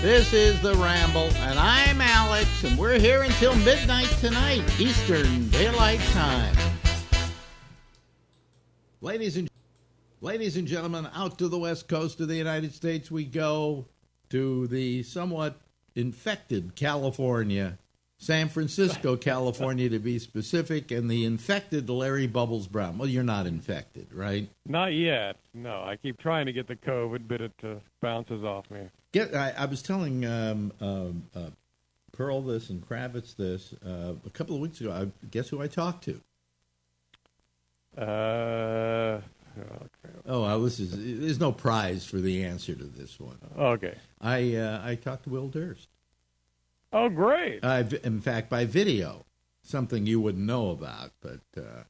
This is The Ramble, and I'm Alex, and we're here until midnight tonight, Eastern Daylight Time. Ladies and ladies and gentlemen, out to the west coast of the United States we go to the somewhat infected California, San Francisco, California to be specific, and the infected Larry Bubbles Brown. Well, you're not infected, right? Not yet. No, I keep trying to get the COVID, but it uh, bounces off me. Get, I, I was telling um, um, uh, Pearl this and Kravitz this uh, a couple of weeks ago. I, guess who I talked to? Uh, Oh, well, this is there's no prize for the answer to this one. okay. I uh, I talked to Will Durst. Oh, great. V- in fact, by video, something you wouldn't know about. But uh,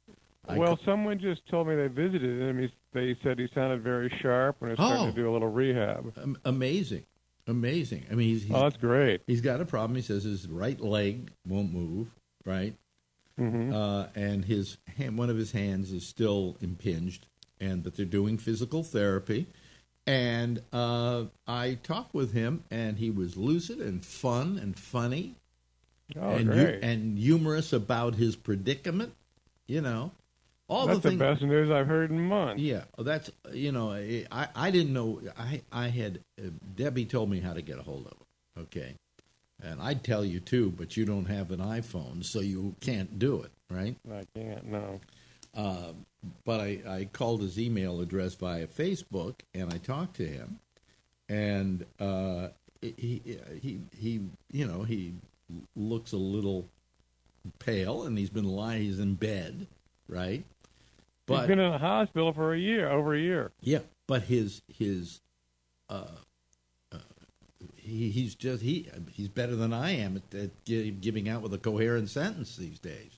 well, ca- someone just told me they visited him. He, they said he sounded very sharp and starting Oh. to do a little rehab. am- amazing, amazing. I mean, he's he's, Oh, that's great. he's got a problem. He says his right leg won't move. Right. hmm uh, and his hand, one of his hands is still impinged, and but they're doing physical therapy. And uh, I talked with him, and he was lucid and fun and funny Oh, and great. and humorous about his predicament. You know, all that's the the best news I've heard in months. Yeah, that's you know, I I didn't know. I I had uh, Debbie told me how to get a hold of him. Okay, and I'd tell you too, but you don't have an iPhone, so you can't do it, right? I can't. No. Uh, but I, I called his email address via Facebook and I talked to him, and uh, he he he you know he looks a little pale and he's been lying he's in bed, right? But He's been in a hospital for a year, over a year. yeah, but his his uh, uh, he he's just he he's better than I am at, at gi- giving out with a coherent sentence these days.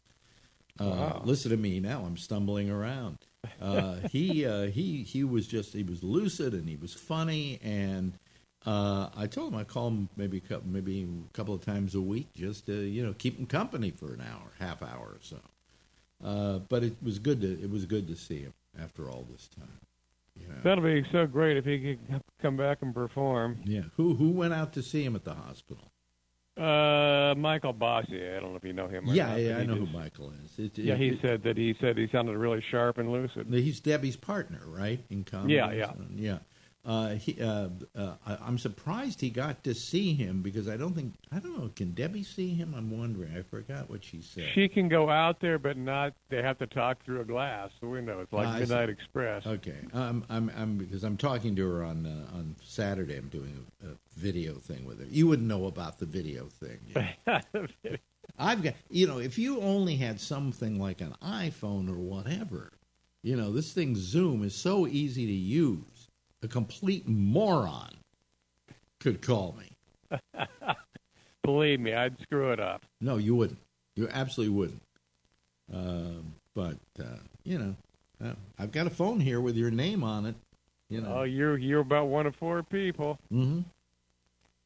Uh, Wow. Listen to me now; I'm stumbling around. Uh, he uh, he he was just he was lucid and he was funny and. Uh, I told him I call him maybe a couple, maybe a couple of times a week just to you know keep him company for an hour, half hour or so. Uh, but it was good to it was good to see him after all this time. You know? That'll be so great if he could come back and perform. Yeah. Who who went out to see him at the hospital? Uh, Michael Bossi. I don't know if you know him. Or yeah, not, yeah, I know just- who Michael is. It, Yeah, it- he it- said that he said he sounded really sharp and lucid. he's Debbie's partner, right? In comedy. Yeah, yeah. yeah. Uh, he, uh, uh, I, I'm surprised he got to see him because I don't think I don't know. Can Debbie see him? I'm wondering. I forgot what she said. She can go out there, but not. They have to talk through a glass window. It's like Ah, I see. Midnight Express. Okay, um, I'm, I'm because I'm talking to her on uh, on Saturday. I'm doing a, a video thing with her. You wouldn't know about the video thing. you know. I've got you know if you only had something like an iPhone or whatever, you know this thing Zoom is so easy to use. A complete moron could call me. Believe me, I'd screw it up. No, you wouldn't. You absolutely wouldn't. Um, but uh, you know, uh, I've got a phone here with your name on it. You know. Oh, you're you're about one of four people. hmm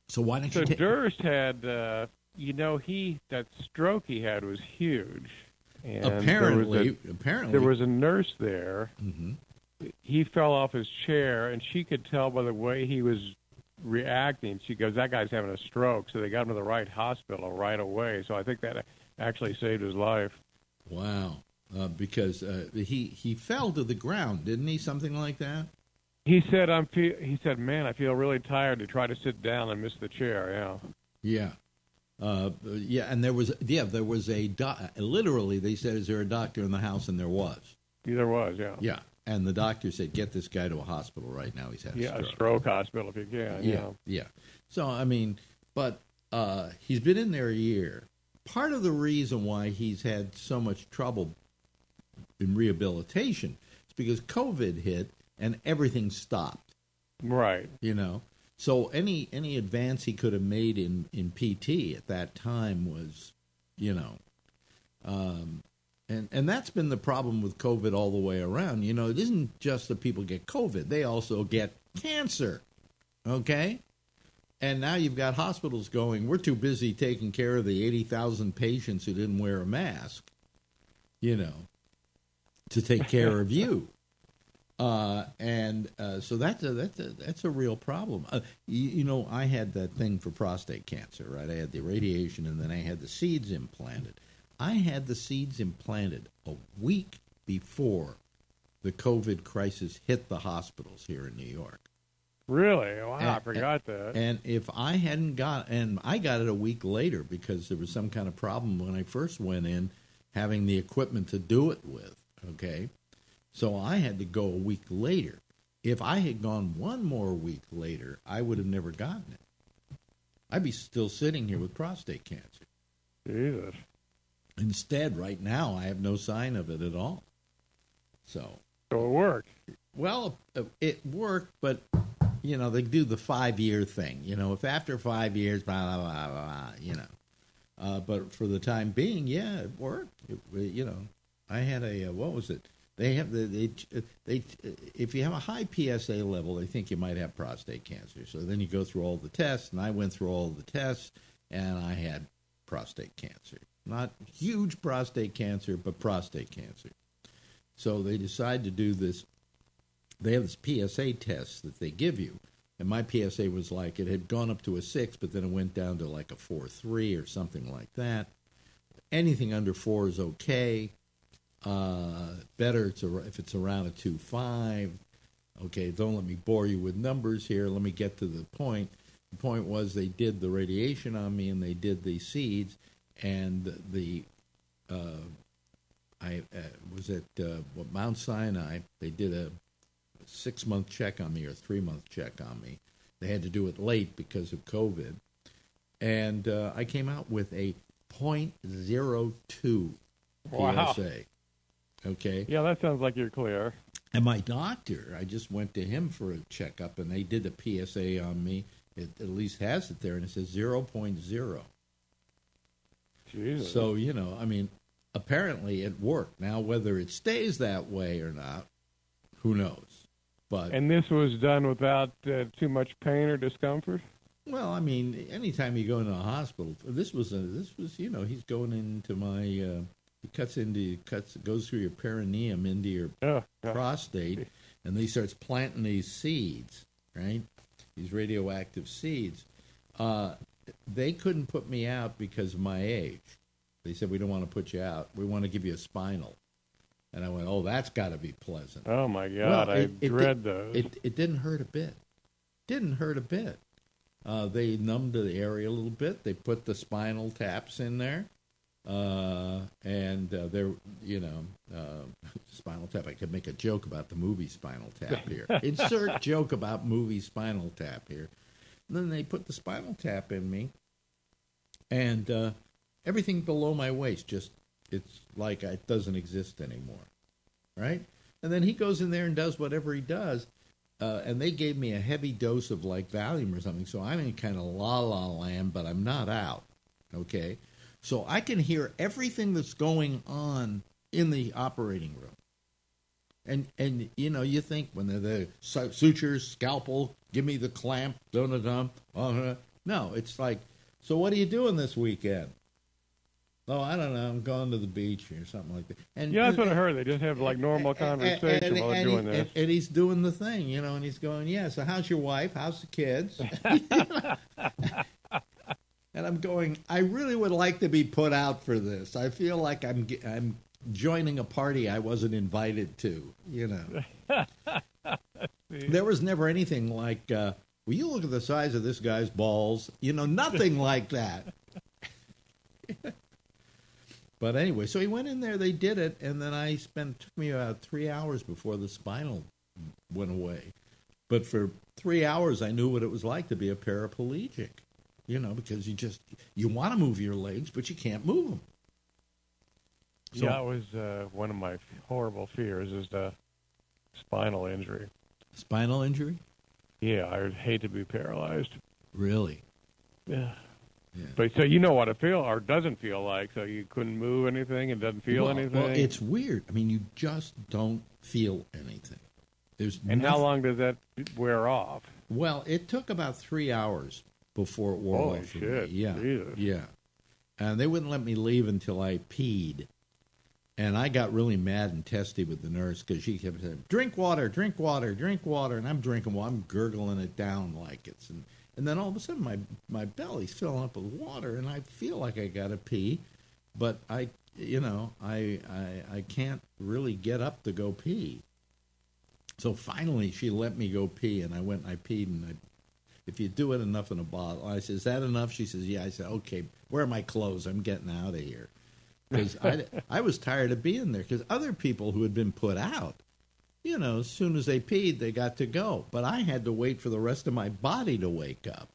So why don't So you take? Durst had, uh, you know, he that stroke he had was huge. And apparently, there was apparently, a, there was a nurse there. Mhm. He fell off his chair, and she could tell by the way he was reacting. She goes, "That guy's having a stroke." So they got him to the right hospital right away. So I think that actually saved his life. Wow, uh, because uh, he he fell to the ground, didn't he? Something like that. He said, "I'm." Fe-, he said, "Man, I feel really tired to try to sit down and miss the chair." Yeah. Yeah, uh, yeah, and there was yeah there was a do- literally they said is there a doctor in the house and there was There was, yeah. yeah, and the doctor said get this guy to a hospital right now. He's had a Yeah, stroke. a stroke hospital if you can. Yeah, Yeah. yeah. So I mean, but uh, he's been in there a year. Part of the reason why he's had so much trouble in rehabilitation is because COVID hit and everything stopped. Right. You know, So any any advance he could have made in in PT at that time was, you know, um, and and that's been the problem with COVID all the way around. You know, it isn't just that people get COVID; they also get cancer. Okay, and now you've got hospitals going. We're too busy taking care of the eighty thousand patients who didn't wear a mask. You know, to take care of you. Uh, and uh, so that's a, that's a, that's a real problem. Uh, you, you, know, I had that thing for prostate cancer, right? I had the radiation, and then I had the seeds implanted. I had the seeds implanted a week before the COVID crisis hit the hospitals here in New York. Really? Wow, and, I forgot that. And if I hadn't got, and I got it a week later because there was some kind of problem when I first went in, having the equipment to do it with. Okay, so I had to go a week later. If I had gone one more week later, I would have never gotten it. I'd be still sitting here with prostate cancer. Jesus. Instead, right now, I have no sign of it at all. So. So it worked. Well, it worked, but you know they do the five-year thing. You know, if after five years, blah blah blah blah, blah you know. Uh, but for the time being, yeah, it worked. It, you know, I had a uh, what was it? They have the they, they if you have a high PSA level, they think you might have prostate cancer. So then you go through all the tests, and I went through all the tests, and I had prostate cancer. Not huge prostate cancer, but prostate cancer. So they decide to do this. They have this PSA test that they give you, and my PSA was like it had gone up to a six, but then it went down to like a four three or something like that. Anything under four is okay. Uh, better if it's around a two five. Okay, don't let me bore you with numbers here. Let me get to the point. The point was they did the radiation on me and they did the seeds, and the uh, I uh, was at uh, Mount Sinai. They did a six month check on me or three month check on me. They had to do it late because of COVID, and uh, I came out with a .02 wow. PSA. Okay. Yeah, that sounds like you're clear. And my doctor, I just went to him for a checkup, and they did a PSA on me. It at least has it there, and it says 0.0. Jesus. So, you know, I mean, apparently it worked. Now, whether it stays that way or not, who knows? But And this was done without uh, too much pain or discomfort? Well, I mean, anytime you go into a hospital, this was a, this was, you know, he's going into my uh, he cuts into cuts goes through your perineum into your yeah. prostate, and then he starts planting these seeds, right? These radioactive seeds. Uh, they couldn't put me out because of my age. They said we don't want to put you out. We want to give you a spinal. And I went, oh, that's got to be pleasant. Oh my God, well, it, I it, dread it, those. It, it didn't hurt a bit. Didn't hurt a bit. Uh, they numbed the area a little bit. They put the spinal taps in there. Uh, and uh, there, you know, uh, Spinal Tap. I could make a joke about the movie Spinal Tap here. Insert joke about movie Spinal Tap here. Then they put the Spinal Tap in me, and uh, everything below my waist just it's like it doesn't exist anymore, right? And then he goes in there and does whatever he does. Uh, and they gave me a heavy dose of like Valium or something, so I'm in kind of la la land, but I'm not out. Okay, so I can hear everything that's going on in the operating room. And and you know you think when they're the sutures, scalpel, give me the clamp, dum dum dum. Uh, no, it's like, so what are you doing this weekend? Oh, I don't know. I'm going to the beach or something like that. And yeah, that's what I heard. They just have like normal conversation and, and, while and doing he, this. And, he's doing the thing, you know, and he's going, yeah. So how's your wife? How's the kids? and I'm going. I really would like to be put out for this. I feel like I'm I'm joining a party I wasn't invited to. You know, there was never anything like. Uh, Will you look at the size of this guy's balls? You know, nothing like that. but anyway, so he went in there. They did it, and then I spent took me about three hours before the spinal went away. But for three hours, I knew what it was like to be a paraplegic you know, because you just you want to move your legs, but you can't move them. So, yeah, it was uh, one of my horrible fears is the spinal injury. Spinal injury? Yeah, I'd hate to be paralyzed. Really? Yeah. Yeah. But so you know what it feel or doesn't feel like, so you couldn't move anything and doesn't feel well, anything. Well, it's weird. I mean, you just don't feel anything. There's and how long does that wear off? Well, it took about three hours before it wore Holy off. for shit, Me. Yeah, Jesus. yeah. And they wouldn't let me leave until I peed, and I got really mad and testy with the nurse because she kept saying, "Drink water, drink water, drink water," and I'm drinking water. I'm gurgling it down like it's and and then all of a sudden my my belly's filling up with water, and I feel like I got to pee, but I you know I I I can't really get up to go pee. So finally, she let me go pee, and I went and I peed, and I, if you do it enough in a bottle, I said, "Is that enough?" She says, "Yeah." I said, "Okay, where are my clothes? I'm getting out of here." Because I, I was tired of being there. Because other people who had been put out, you know, as soon as they peed, they got to go. But I had to wait for the rest of my body to wake up.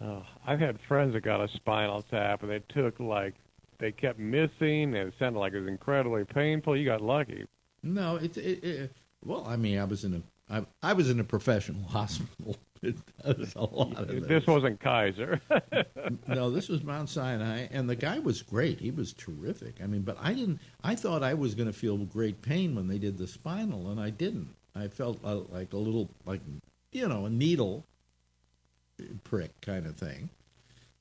Oh, I've had friends that got a spinal tap, and they took like they kept missing, and it sounded like it was incredibly painful. You got lucky. No, it, it, it well, I mean, I was in a I, I was in a professional hospital. It does a lot of This this. wasn't Kaiser. no, this was Mount Sinai, and the guy was great. He was terrific. I mean, but I didn't. I thought I was going to feel great pain when they did the spinal, and I didn't. I felt uh, like a little, like you know, a needle prick kind of thing.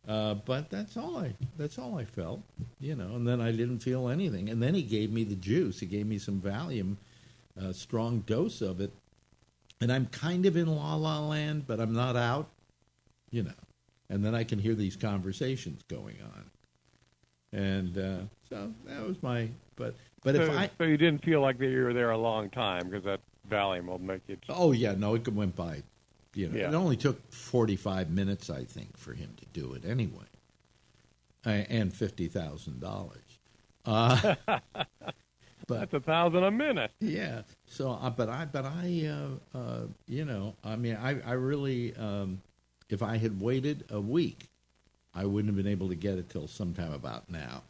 Uh, but that's all I. That's all I felt, you know. And then I didn't feel anything. And then he gave me the juice. He gave me some Valium, a strong dose of it. And I'm kind of in la la land, but I'm not out, you know and then I can hear these conversations going on. And uh, so that was my. But but so, if I so you didn't feel like that you were there a long time because that Valium will make you. oh yeah no it went by, you know Yeah. it only took forty five minutes I think for him to do it anyway, uh, and fifty thousand dollars. But That's a thousand a minute. Yeah. So, uh, but I, but I, uh, uh, you know, I mean, I, I really, um, if I had waited a week, I wouldn't have been able to get it till sometime about now.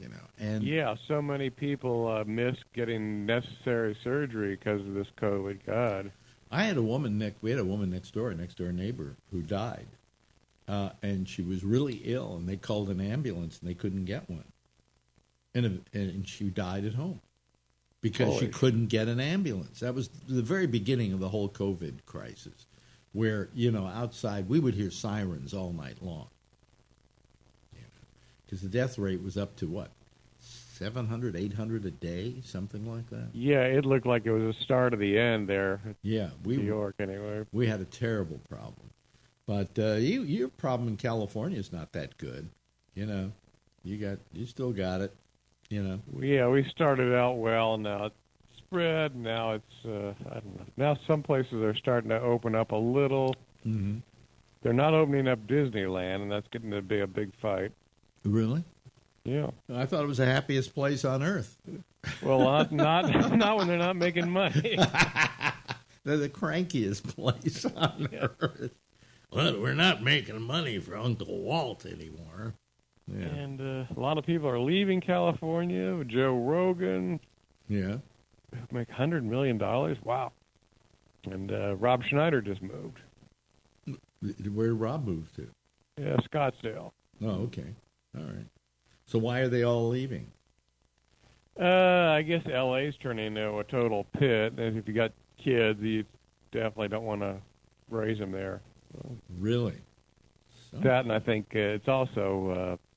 You know, and Yeah, so many people uh, miss getting necessary surgery because of this COVID. God. I had a woman next. We had a woman next door, next door neighbor, who died, uh, and she was really ill, and they called an ambulance, and they couldn't get one, and and she died at home because she couldn't get an ambulance. That was the very beginning of the whole COVID crisis, where you know outside we would hear sirens all night long, because the death rate was up to what. 700, 800 a day, something like that. Yeah, it looked like it was the start of the end there, Yeah, we New York, anyway. we had a terrible problem. But uh, you, your problem in California is not that good. You know, you got, you still got it. You know, Yeah, we started out well, and now it's spread. Now it's uh, I don't know. Now some places are starting to open up a little. mm-hmm. They're not opening up Disneyland, and that's getting to be a big fight. really. Yeah. I thought it was the happiest place on earth. Well, not not, not when they're not making money. They're the crankiest place on earth. Well, we're not making money for Uncle Walt anymore. Yeah, And uh, a lot of people are leaving California. Joe Rogan yeah. make hundred million dollars. Wow. And uh, Rob Schneider just moved. Where did Rob move to? Yeah, Scottsdale. Oh, okay, all right. So why are they all leaving? Uh, I guess LA's turning into a total pit. And if you got kids, you definitely don't want to raise them there. Really? So- That, and I think uh, it's also uh,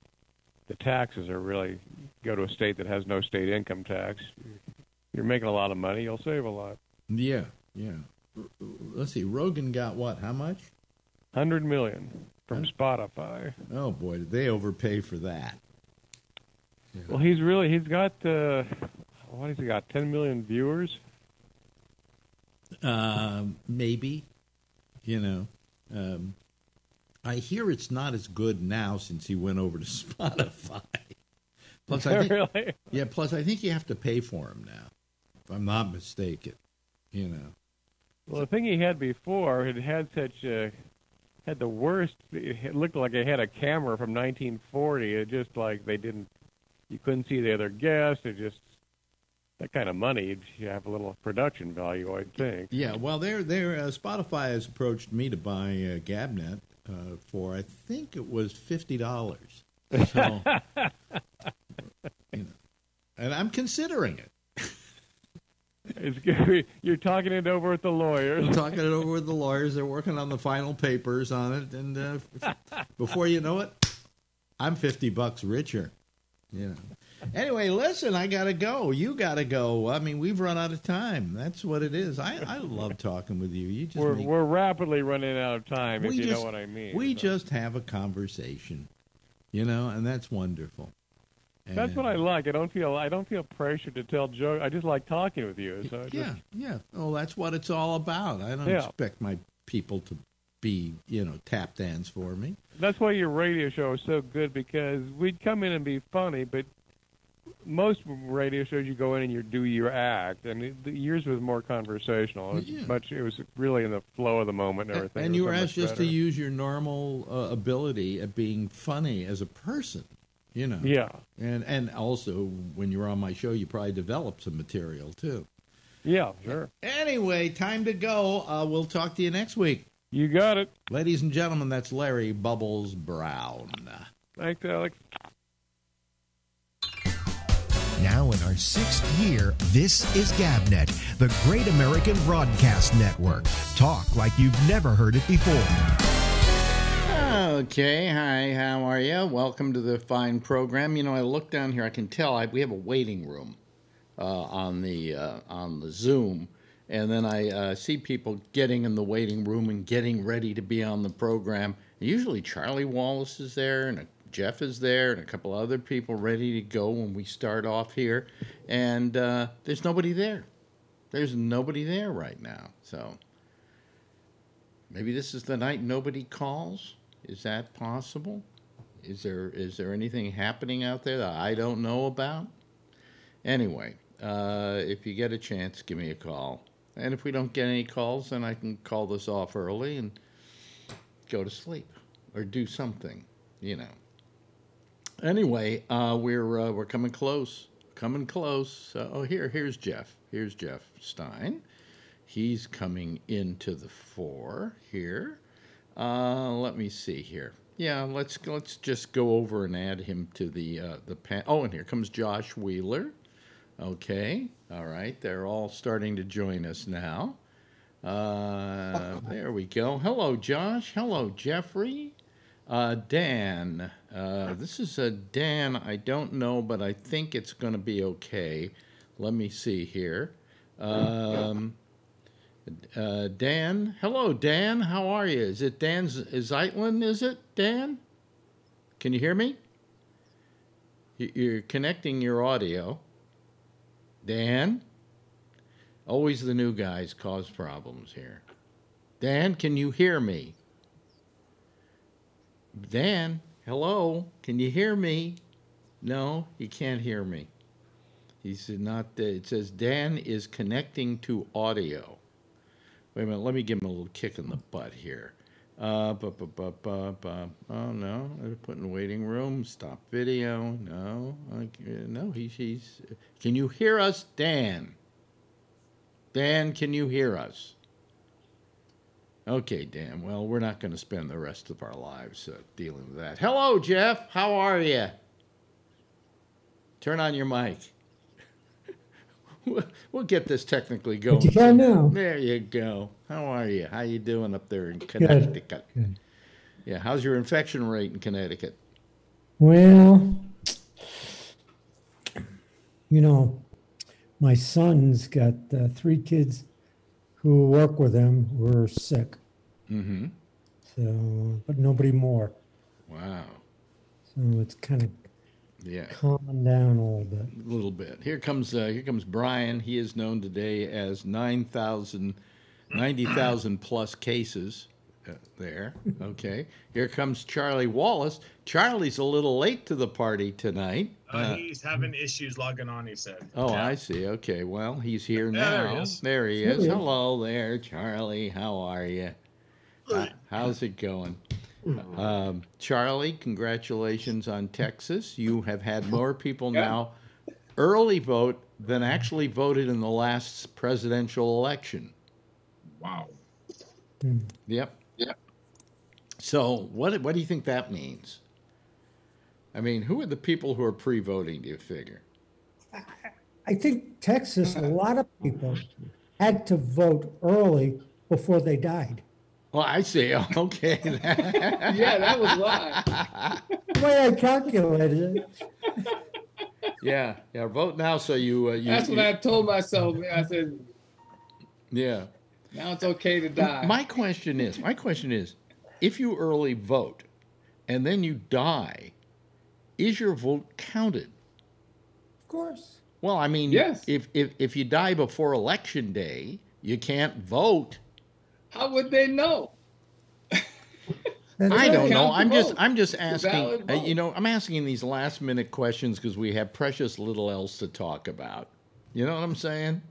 the taxes are really go to a state that has no state income tax. You're making a lot of money, you'll save a lot. Yeah, yeah. R- Let's see. Rogan got what? How much? Hundred million from Spotify. Oh boy, did they overpay for that? Well, he's really he's got uh, what has he got? Ten million viewers. Um, maybe. You know, um, I hear it's not as good now since he went over to Spotify. plus, I think, really? yeah. Plus, I think you have to pay for him now, if I'm not mistaken. You know. Well, the thing he had before, it had such a had the worst. It looked like it had a camera from 1940. It just like they didn't. You couldn't see the other guests. It just that kind of money, you have a little production value, I think. Yeah, well, they're, they're, uh, Spotify has approached me to buy uh, GabNet uh, for, I think it was $50. So, you know, and I'm considering it. It's good. You're talking it over with the lawyers. I'm talking it over with the lawyers. They're working on the final papers on it, and uh, before you know it, I'm fifty bucks richer. You know. Anyway, listen, I gotta go. You gotta go. I mean, we've run out of time. That's what it is. I, I love talking with you. You just we're make, we're rapidly running out of time, if we you just, know what I mean. We So- just have a conversation, you know, and that's wonderful. That's what I like. I don't feel I don't feel pressured to tell jokes. I just like talking with you. So yeah, just- yeah. Well, that's what it's all about. I don't Yeah. expect my people to be, you know, tap dance for me. that's why your radio show is so good because we'd come in and be funny, but most radio shows you go in and you do your act, and the yours was more conversational. It was Yeah. much. It was really in the flow of the moment and everything. And you were so asked just to use your normal uh, ability at being funny as a person, you know. Yeah, And and also when you were on my show, you probably developed some material too. yeah, sure. Anyway, time to go. Uh, we'll talk to you next week, You got it. ladies and gentlemen. That's Larry Bubbles Brown. Thanks, Alex. Now in our sixth year, this is GabNet, the Great American Broadcast Network. Talk like you've never heard it before. Okay, hi, how are you? Welcome to the fine program. You know, I look down here, I can tell I, we have a waiting room uh, on the uh, on the Zoom, and then I uh, see people getting in the waiting room and getting ready to be on the program. Usually, Charlie Wallace is there, and Jeff is there, and a couple other people ready to go when we start off here, and uh, there's nobody there. There's nobody there right now, so. Maybe this is the night nobody calls. Is that possible? Is there is there anything happening out there that I don't know about? Anyway, uh, if you get a chance, give me a call. And if we don't get any calls, then I can call this off early and go to sleep or do something, you know. Anyway, uh, we're uh, we're coming close, coming close. Uh, oh, here here's Jeff. Here's Jeff Stein. He's coming into the fore here. Uh, let me see here. Yeah, let's let's just go over and add him to the uh, the pan. Oh, and here comes Josh Wheeler. Okay, all right, they're all starting to join us now. Uh, there we go. Hello, Josh. Hello, Jeffrey. Uh, Dan. Uh, this is a Dan. I don't know, but I think it's going to be okay. Let me see here. Um, uh, Dan. Hello, Dan. How are you? Is it Dan Zeitlin? Is it Dan? Can you hear me? You're connecting your audio. Dan. Always the new guys cause problems here. Dan, can you hear me? Dan, hello. Can you hear me? No, he can't hear me. He He's not. Uh, it says Dan is connecting to audio. Wait a minute. Let me give him a little kick in the butt here. Uh, bu- bu- bu- bu- bu- oh no! I put in waiting room. Stop video. No, okay, no. He's he's. Can you hear us, Dan? Dan, can you hear us? Okay, Dan. Well, we're not going to spend the rest of our lives uh, dealing with that. Hello, Jeff. How are you? Turn on your mic. We'll- we'll get this technically going. But you can now. There you go. How are you? How you doing up there in Connecticut? Good. Yeah. How's your infection rate in Connecticut? Well, you know, my son's got uh, three kids who work with him who are sick. Mm-hmm. So, but nobody more. Wow. So it's kind of Yeah. calming down a little bit. A little bit. Here comes uh, here comes Brian. He is known today as 9,000 90,000 plus cases uh, there. Okay. Here comes Charlie Wallace. Charlie's a little late to the party tonight. Uh, Uh, he's having issues logging on, he said. oh, Yeah. I see. Okay. Well, he's here there now. he. There he There is. he is. Hello there, Charlie. How are you? Uh, how's it going? Um, Charlie, congratulations on Texas. You have had more people now early vote than actually voted in the last presidential election. Wow. Yep. Yep. So what what do you think that means? I mean, who are the people who are pre-voting? Do you figure? I think Texas, a lot of people had to vote early before they died. Well, I see. Okay. Yeah, that was why. The way I calculated it, yeah, yeah. Vote now, so you. Uh, you That's what you- I told myself. I said, Yeah. now it's okay to die. My question is, my question is, if you early vote and then you die, is your vote counted? of course. Well, I mean, Yes. if, if if you die before election day, you can't vote. How would they know? I don't know. I'm just. I'm just asking. uh, you know, I'm asking these last minute questions because we have precious little else to talk about. You know what I'm saying?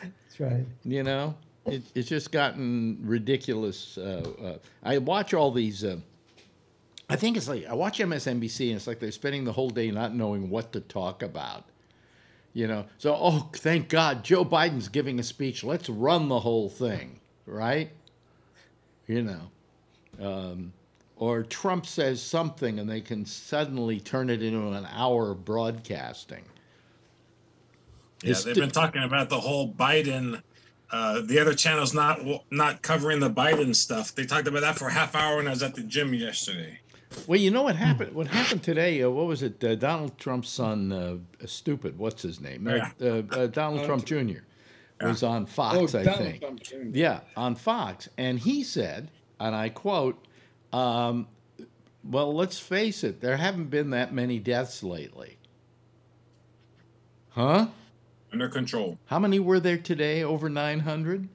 That's right. You know, it, it's just gotten ridiculous. Uh, uh, I watch all these. Uh, I think it's like I watch MSNBC, and it's like they're spending the whole day not knowing what to talk about. You know, so oh, thank God, Joe Biden's giving a speech. Let's run the whole thing, right? You know, um, or Trump says something, and they can suddenly turn it into an hour of broadcasting. Yeah, It's they've sti- been talking about the whole Biden. Uh, the other channels not not covering the Biden stuff. They talked about that for a half hour when I was at the gym yesterday. Well, you know what happened? What happened today? Uh, what was it? Uh, Donald Trump's son, uh, stupid. What's his name? Uh, Yeah. uh, uh, Donald Trump Jr. was on oh, Fox, I Donald think. Trump Yeah, on Fox, and he said, and I quote, um, "Well, let's face it, there haven't been that many deaths lately." Huh? Under control. How many were there today? Over nine hundred?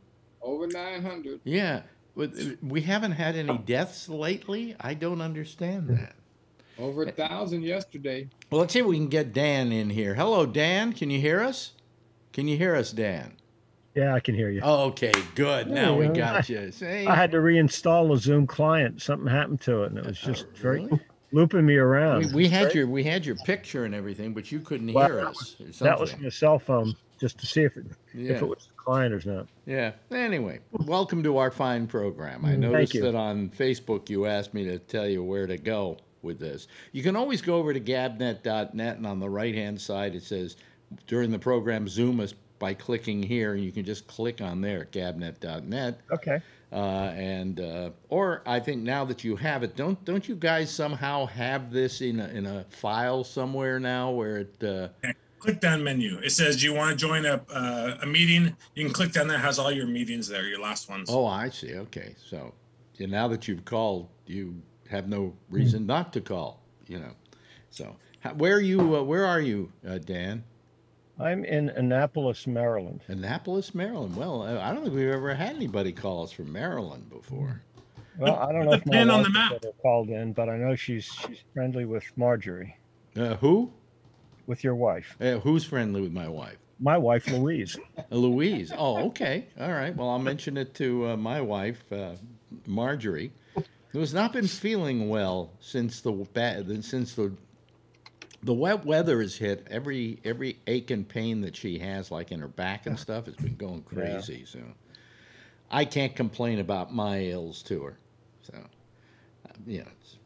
Over 900. Yeah, we haven't had any deaths lately. I don't understand that. Over a thousand yesterday. Well, let's see if we can get Dan in here. Hello, Dan. Can you hear us? Can you hear us, Dan? Yeah, I can hear you. Oh, okay, good. There now we go. got you. See? I had to reinstall a Zoom client. Something happened to it, and it was oh, just very Oh, really? looping me around. we, we had Great. your we had your picture and everything, but you couldn't Well, hear that us. That was something. from a cell phone, just to see if it yeah. if it was the client or not. yeah. Anyway, welcome to our fine program. I mm, noticed you. that on Facebook you asked me to tell you where to go with this. You can always go over to gabnet.net, and on the right hand side it says during the program Zoom us by clicking here, and you can just click on there, gabnet.net. Okay. uh, and uh, or I think now that you have it, don't don't you guys somehow have this in a, in a file somewhere now where it? Uh, Click down menu. It says, "Do you want to join a uh, a meeting?" You can click down there. It has all your meetings there, your last ones. oh, I see. Okay, so yeah, now that you've called, you have no reason not to call. You know, so how, where are you? Uh, where are you, uh, Dan? I'm in Annapolis, Maryland. Annapolis, Maryland. Well, uh, I don't think we've ever had anybody call us from Maryland before. Well, I don't know if the my pin on wife the has map. ever called in, but I know she's she's friendly with Marjorie, Uh, who? with your wife. Uh, who's friendly with my wife? My wife, Louise. Uh, Louise. Oh, okay. All right. Well, I'll mention it to uh, my wife, uh, Marjorie, who has not been feeling well since the bad since the the wet weather has hit. Every every ache and pain that she has, like in her back and stuff, has been going Yeah. crazy. So I can't complain about my ills to her. So uh, you know, it's-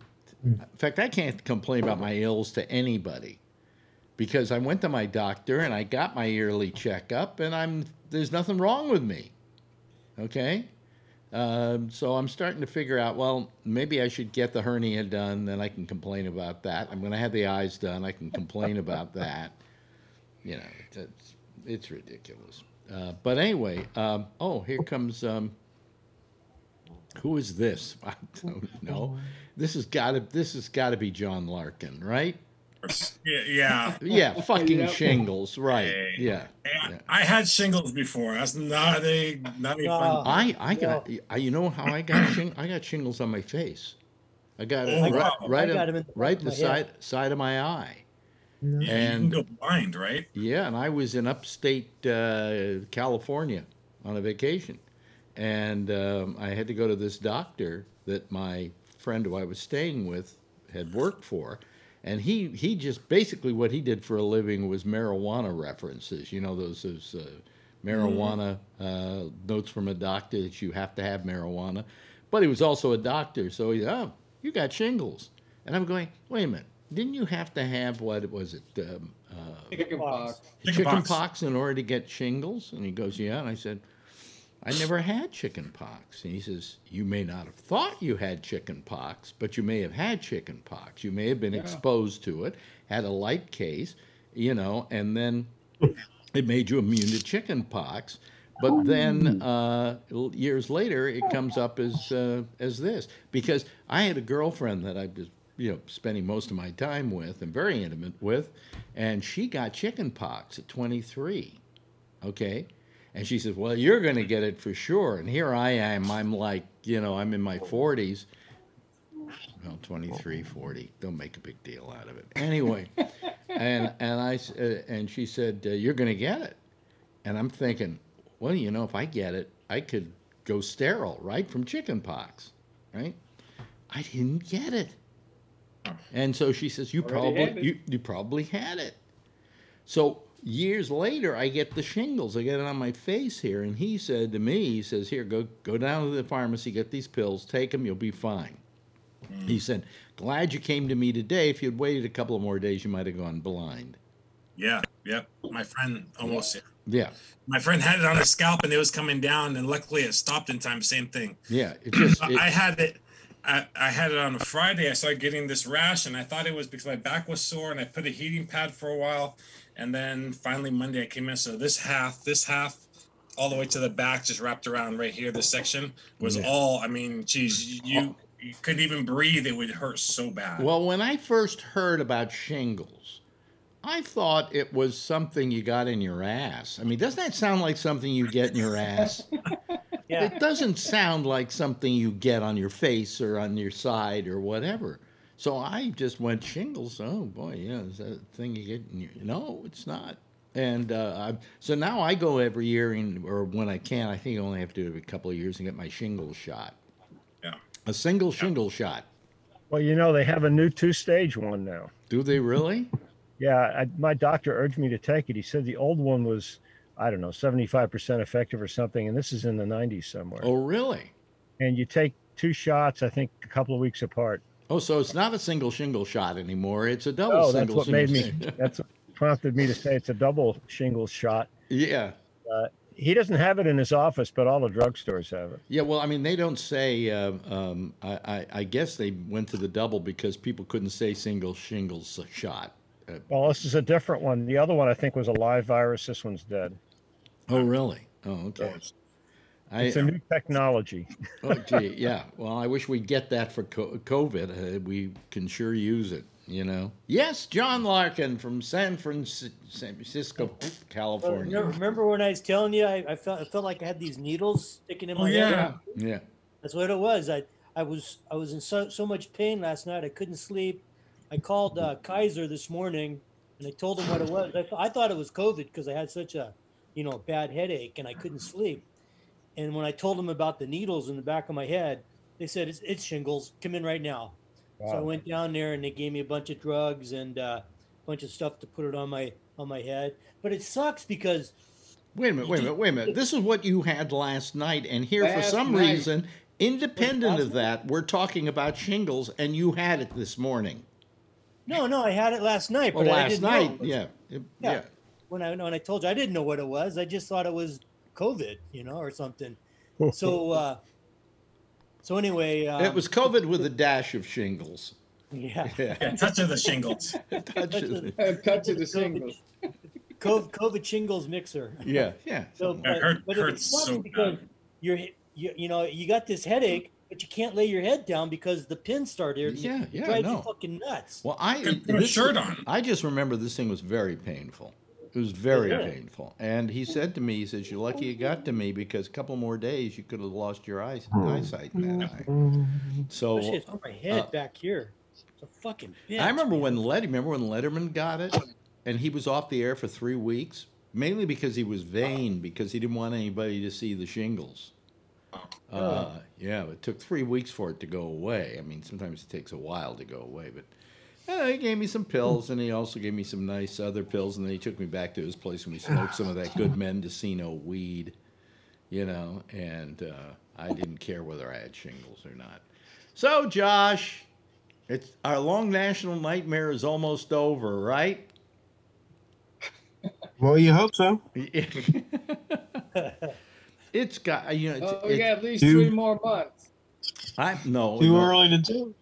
in fact, I can't complain about my ills to anybody because I went to my doctor and I got my yearly checkup, and I'm there's nothing wrong with me. Okay, um, so I'm starting to figure out. Well, maybe I should get the hernia done, then I can complain about that. I'm going to have the eyes done. I can complain about that. You know, it's it's ridiculous. Uh, but anyway, um, oh, here comes. Um, who is this? I don't know. This has got to. This has got to be John Larkin, right? Yeah, yeah. Yeah, fucking Yep. shingles, right? Hey. Yeah. I- yeah. I had shingles before. That's not a not a fun. I I got I, you know how I got shing, I got shingles on my face. I got it Oh, right, wow. right, got on- in the right the side head. side of my eye. Yeah, you and- can go blind, right? Yeah, and I was in upstate uh, California on a vacation, and um, I had to go to this doctor that my friend who I was staying with had worked for, and he he just basically what he did for a living was marijuana references. You know those those uh, marijuana uh, notes from a doctor that you have to have marijuana, but he was also a doctor, so he oh you got shingles, and I'm going wait a minute, didn't you have to have what was it? Um, uh, Chicken pox. chicken, pox. pox. in order to get shingles? And he goes, Yeah. And I said, I never had chicken pox. And he says, You may not have thought you had chicken pox, but you may have had chicken pox. You may have been exposed to it, had a light case, you know, and then it made you immune to chicken pox. But then uh, years later, it comes up as uh, as this because I had a girlfriend that I was you know spending most of my time with and very intimate with, and she got chicken pox at 23. Okay, and she says, "Well, you're going to get it for sure." And here I am. I'm like, you know, I'm in my 40s. Well, 23, 40. Don't make a big deal out of it. Anyway, and and I uh, and she said, uh, "You're going to get it." And I'm thinking, well, you know, if I get it, I could go sterile, right, from chicken pox, right? I didn't get it. And so she says, you Already probably you, you probably had it. So years later, I get the shingles. I get it on my face here, and he said to me, he says, "Here, go go down to the pharmacy, get these pills, take them, you'll be fine." He mm. said, "Glad you came to me today. If you'd waited a couple of more days, you might have gone blind." Yeah, yep. My friend almost. Yeah, My friend had it on his scalp and it was coming down, and luckily it stopped in time. Same thing. yeah. It just it, I had it. I, I had it on a Friday. I started getting this rash, and I thought it was because my back was sore, and I put a heating pad for a while, and then finally Monday I came in. So this half, this half, all the way to the back, just wrapped around right here. This section was Yeah. all. I mean, geez, you you couldn't even breathe. It would hurt so bad. Well, when I first heard about shingles, I thought it was something you got in your ass. I mean, doesn't that sound like something you get in your ass? Yeah. It doesn't sound like something you get on your face or on your side or whatever. So I just went shingles. Oh boy, yeah, is that a thing you get? In your, no, it's not. And uh, I, so now I go every year, in, or when I can. I think I only have to do it a couple of years and get my shingles shot. Yeah. A single shingle shot. Well, you know, they have a new two stage one now. Do they really? Yeah, I, my doctor urged me to take it. He said the old one was, I don't know, 75% effective or something, and this is in the 90s somewhere. Oh, really? And you take two shots, I think, a couple of weeks apart. Oh, so it's not a single shingle shot anymore. It's a double Oh, that's single. what made me, that's what prompted me to say it's a double shingles shot. yeah. He doesn't have it in his office, but all the drugstores have it. Yeah, well, I mean, they don't say. Um, um, I, I, I guess they went to the double because people couldn't say single shingles shot. Uh, Well, this is a different one. The other one, I think, was a live virus. This one's dead. oh, really? Oh, okay. It's a new technology. oh, gee, yeah. Well, I wish we'd get that for COVID. Uh, we can sure use it. You know. Yes, John Larkin from San, Franci- San Francisco, California. Remember, remember when I was telling you I, I felt I felt like I had these needles sticking in Oh my yeah. head? Yeah. That's what it was. I I was I was in so so much pain last night. I couldn't sleep. I called uh, Kaiser this morning and I told them what it was. I, th- I thought it was COVID because I had such a you know bad headache and I couldn't sleep. And when I told them about the needles in the back of my head, they said it's, it's shingles. Come in right now. So I went down there and they gave me a bunch of drugs and uh, a bunch of stuff to put it on my on my head. But it sucks because Wait a minute, wait a minute, wait a minute. This is what you had last night, and here for some night. reason, independent of Last that, we're talking about shingles, and you had it this morning. no, no, I had it last night. Well, but I last didn't night, yeah, Yeah. yeah. when I when I told you I didn't know what it was. I just thought it was COVID, you know, or something. So uh so anyway, um, It was COVID with a dash of shingles. yeah. Yeah, A touch of the shingles. Touch of- A touch of the singles. COVID, COVID shingles mixer. yeah, yeah. So, but, It hurt- but hurts so because bad. you're you, you know you got this headache, but you can't lay your head down because the pins start here. Yeah, it yeah, drives no. you fucking nuts. Well, I Could put a this- shirt on. I just remember this thing was very painful. It was very Yeah. painful. And he said to me, he says, "You're lucky you got to me because a couple more days you could have lost your eyes, eyesight in that eye." So it's on my head uh, back here. It's a fucking bitch. I remember man. when Let remember when Letterman got it, and he was off the air for three weeks, mainly because he was vain because he didn't want anybody to see the shingles. Uh, yeah, it took three weeks for it to go away. I mean, sometimes it takes a while to go away, but And he gave me some pills, and he also gave me some nice other pills, and then he took me back to his place and we smoked some of that good Mendocino weed, you know, and uh, I didn't care whether I had shingles or not. So, Josh, it's our long national nightmare is almost over, right? Well, you hope so. it's got you know. It's, Oh, we got at least Two- three more months. I'm no Too no. early to do.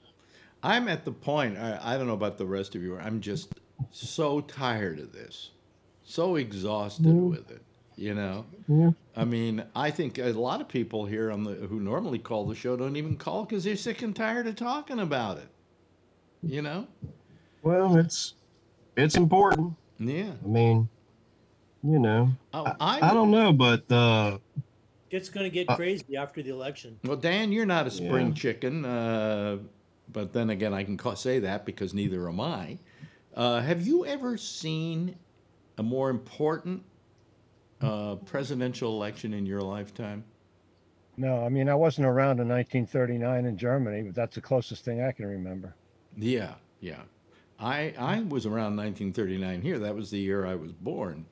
I'm at the point. I, I don't know about the rest of you. I'm just so tired of this, so exhausted with it. You know. Yeah. I mean, I think a lot of people here on the who normally call the show don't even call because they're sick and tired of talking about it. You know. Well, it's it's important. Yeah. I mean, you know, Oh, I, I, I don't know, but uh, It's going to get Uh, crazy after the election. Well, Dan, you're not a spring Yeah. chicken, uh, but then again, I can say that because neither am I. Uh, have you ever seen a more important uh, presidential election in your lifetime? No, I mean I wasn't around in 1939 in Germany, but that's the closest thing I can remember. Yeah, yeah. I I was around 1939 here. That was the year I was born.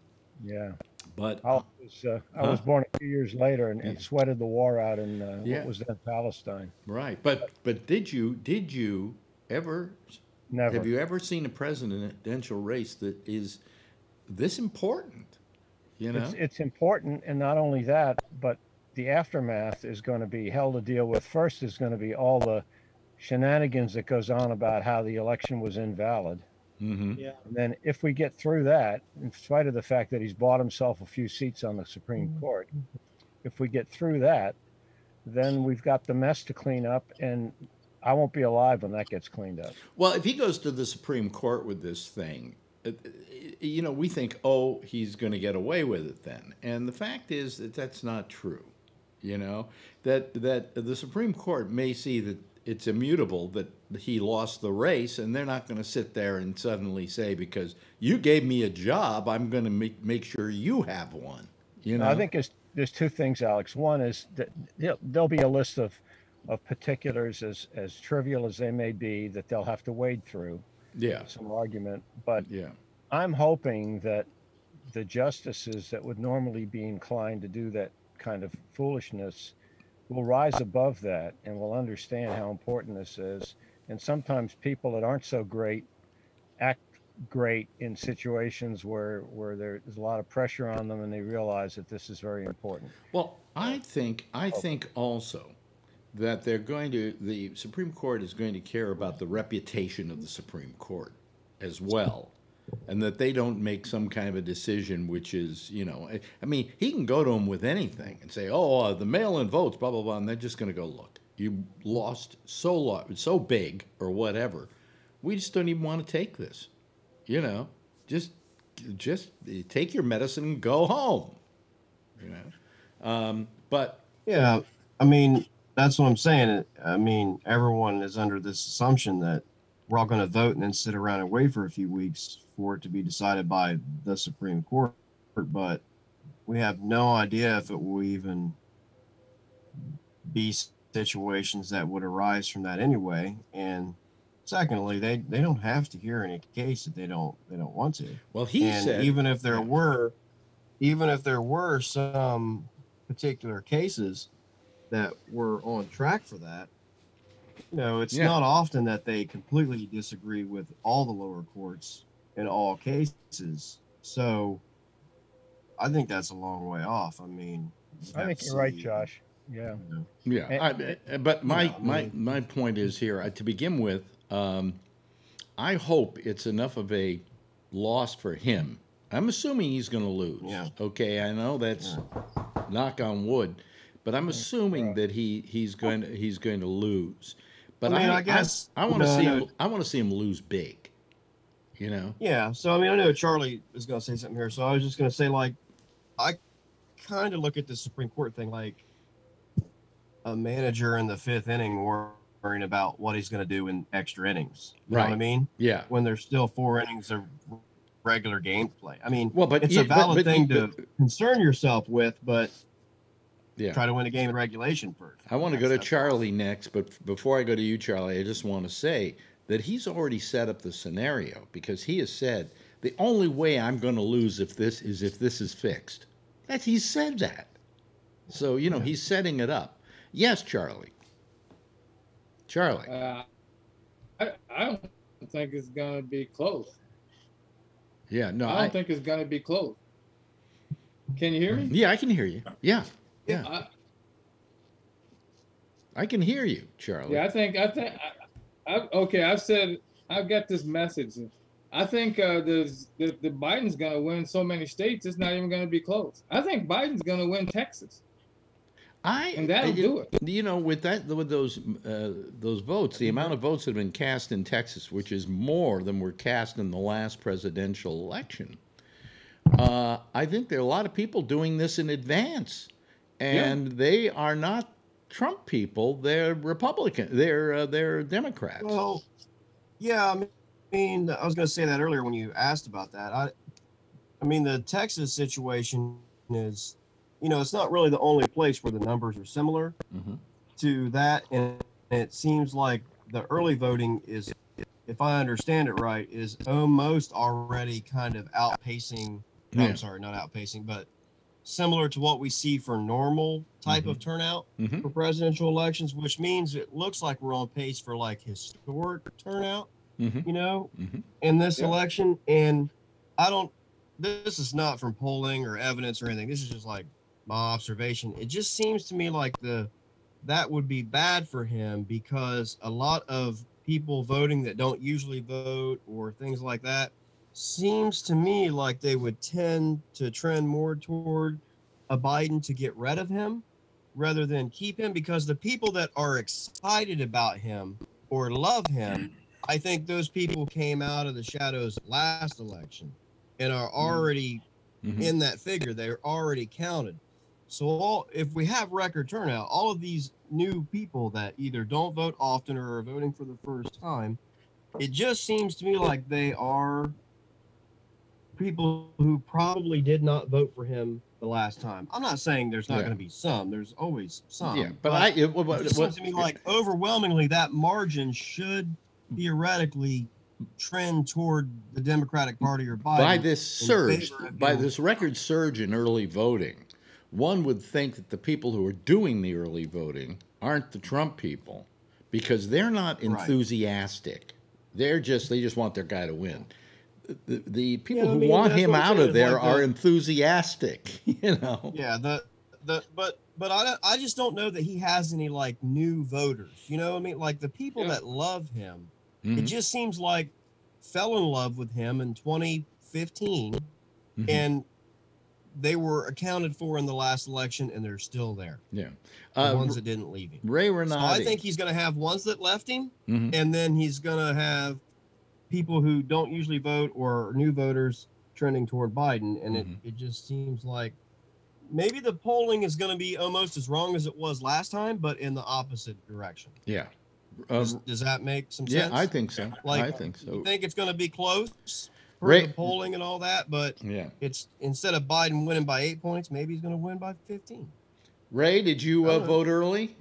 Yeah, But I was uh, I was born a few years later and, and sweated the war out in uh, Yeah. what was then Palestine. right, but but did you did you ever Never. have you ever seen a presidential race that is this important? You know. It's, it's important, and not only that, but the aftermath is going to be hell to deal with. First is going to be all the shenanigans that goes on about how the election was invalid. Hmm Yeah. And then if we get through that, in spite of the fact that he's bought himself a few seats on the Supreme Court, if we get through that, then we've got the mess to clean up, and I won't be alive when that gets cleaned up. Well, if he goes to the Supreme Court with this thing, uh, you know, we think, oh, he's going to get away with it then. And the fact is that that's not true. You know, that that the Supreme Court may see that it's immutable that he lost the race, and they're not going to sit there and suddenly say, because you gave me a job, I'm going to make, make sure you have one. You know, I think there's there's two things, Alex. One is that there'll, there'll be a list of of particulars as as trivial as they may be that they'll have to wade through yeah, some argument, but yeah, I'm hoping that the justices that would normally be inclined to do that kind of foolishness will rise above that and will understand how important this is. And sometimes people that aren't so great act great in situations where where there's a lot of pressure on them and they realize that this is very important. Well, I think I oh. think also that they're going to the Supreme Court is going to care about the reputation of the Supreme Court as well. And that they don't make some kind of a decision which is, you know, I- mean, he can go to them with anything and say, "Oh, uh, the mail-in votes, blah blah blah," and they're just going to go, "Look, you lost so lo- so big or whatever. We just don't even want to take this." You know, just just take your medicine and go home. You know, um, but yeah, I mean, that's what I'm saying. I mean, everyone is under this assumption that we're all going to vote and then sit around and wait for a few weeks for it to be decided by the Supreme Court. But we have no idea if it will even be situations that would arise from that anyway. And secondly, they, they don't have to hear any case that they don't they don't want to. well, he and said even if there were even if there were some particular cases that were on track for that you know it's Yeah. not often that they completely disagree with all the lower courts in all cases so i think that's a long way off i mean I think you're right, Josh. Yeah. you know. Yeah, I, but my, Yeah, I my mean- my point is here uh, to begin with. Um, I hope it's enough of a loss for him. I'm assuming he's going to lose. Yeah. Okay, I know that's knock on wood, but I'm assuming that he he's going to he's going to lose. But I mean, I, I guess- I, want to no, see no. him. I want to see him lose big. You know. Yeah. So I mean, I know Charlie is going to say something here. So I was just going to say, like, I kind of look at the Supreme Court thing like a manager in the fifth inning worrying about what he's going to do in extra innings. You know what I mean? Yeah. When there's still four innings of regular gameplay. I mean, Well, but it's a valid but- but thing to concern yourself with, but Yeah. try to win a game in regulation first. I want to go to Charlie next, but before I go to you, Charlie, I just want to say that he's already set up the scenario because he has said the only way I'm going to lose if this is if this is fixed. That he said that. So you know he's setting it up. Yes, Charlie. Charlie. Uh, I, I don't think it's going to be close. Yeah, no, I don't I, think it's going to be close. Can you hear me? yeah, I can hear you. Yeah, yeah, I, I can hear you, Charlie. yeah, I think I think I, okay. I've said I've got this message. I think uh, the, the the Biden's going to win so many states. It's not even going to be close. I think Biden's going to win Texas. I And that'll you, do it. You know, with that, with those uh, those votes, the amount of votes that have been cast in Texas, which is more than were cast in the last presidential election, uh, I think there are a lot of people doing this in advance, and they are not Trump people. They're Republican. They're uh, they're Democrats. Well, yeah, I mean, I was going to say that earlier when you asked about that. I, I mean, the Texas situation is, you know, it's not really the only place where the numbers are similar Mhm. to that, and it seems like the early voting is, if I understand it right, is almost already kind of outpacing. Yeah. I'm sorry, not outpacing, but similar to what we see for normal type of turnout Mhm. for presidential elections, which means it looks like we're on pace for like historic turnout, Mhm. you know, Mhm. in this Yeah. election. And I don't, this is not from polling or evidence or anything. This is just like my observation. It just seems to me like the, that would be bad for him because a lot of people voting that don't usually vote or things like that seems to me like they would tend to trend more toward a Biden to get rid of him rather than keep him because the people that are excited about him or love him, I think those people came out of the shadows last election and are already Mhm. in that figure. They're already counted. So all if we have record turnout, all of these new people that either don't vote often or are voting for the first time, it just seems to me like they are people who probably did not vote for him the last time. I'm not saying there's not Yeah. going to be some. There's always some. yeah, but I it, what, it seems to me like overwhelmingly that margin should theoretically trend toward the Democratic Party or Biden. by this surge, by this record surge in early voting, one would think that the people who are doing the early voting aren't the Trump people because they're not enthusiastic. Right. enthusiastic. They're just they just want their guy to win. The, the people Yeah, I who mean, want him out of there like are the- enthusiastic, you know. Yeah, the the but but I don't- I just don't know that he has any like new voters. You know what I mean? Like the people Yeah. that love him, it Mhm. just seems like fell in love with him in 2015 Mhm. and they were accounted for in the last election and they're still there. yeah. The Uh, ones that didn't leave him. Ray So Renati. I think he's going to have ones that left him Mhm. and then he's going to have people who don't usually vote or new voters trending toward Biden and Mhm. it, it just seems like maybe the polling is going to be almost as wrong as it was last time but in the opposite direction. yeah. Uh, Does, does that make some yeah, sense? I think so. Like, I think so. You think it's going to be close for Ray- the polling and all that, but yeah. it's instead of Biden winning by 8 points, maybe he's going to win by 15. Ray, did you Uh, vote early?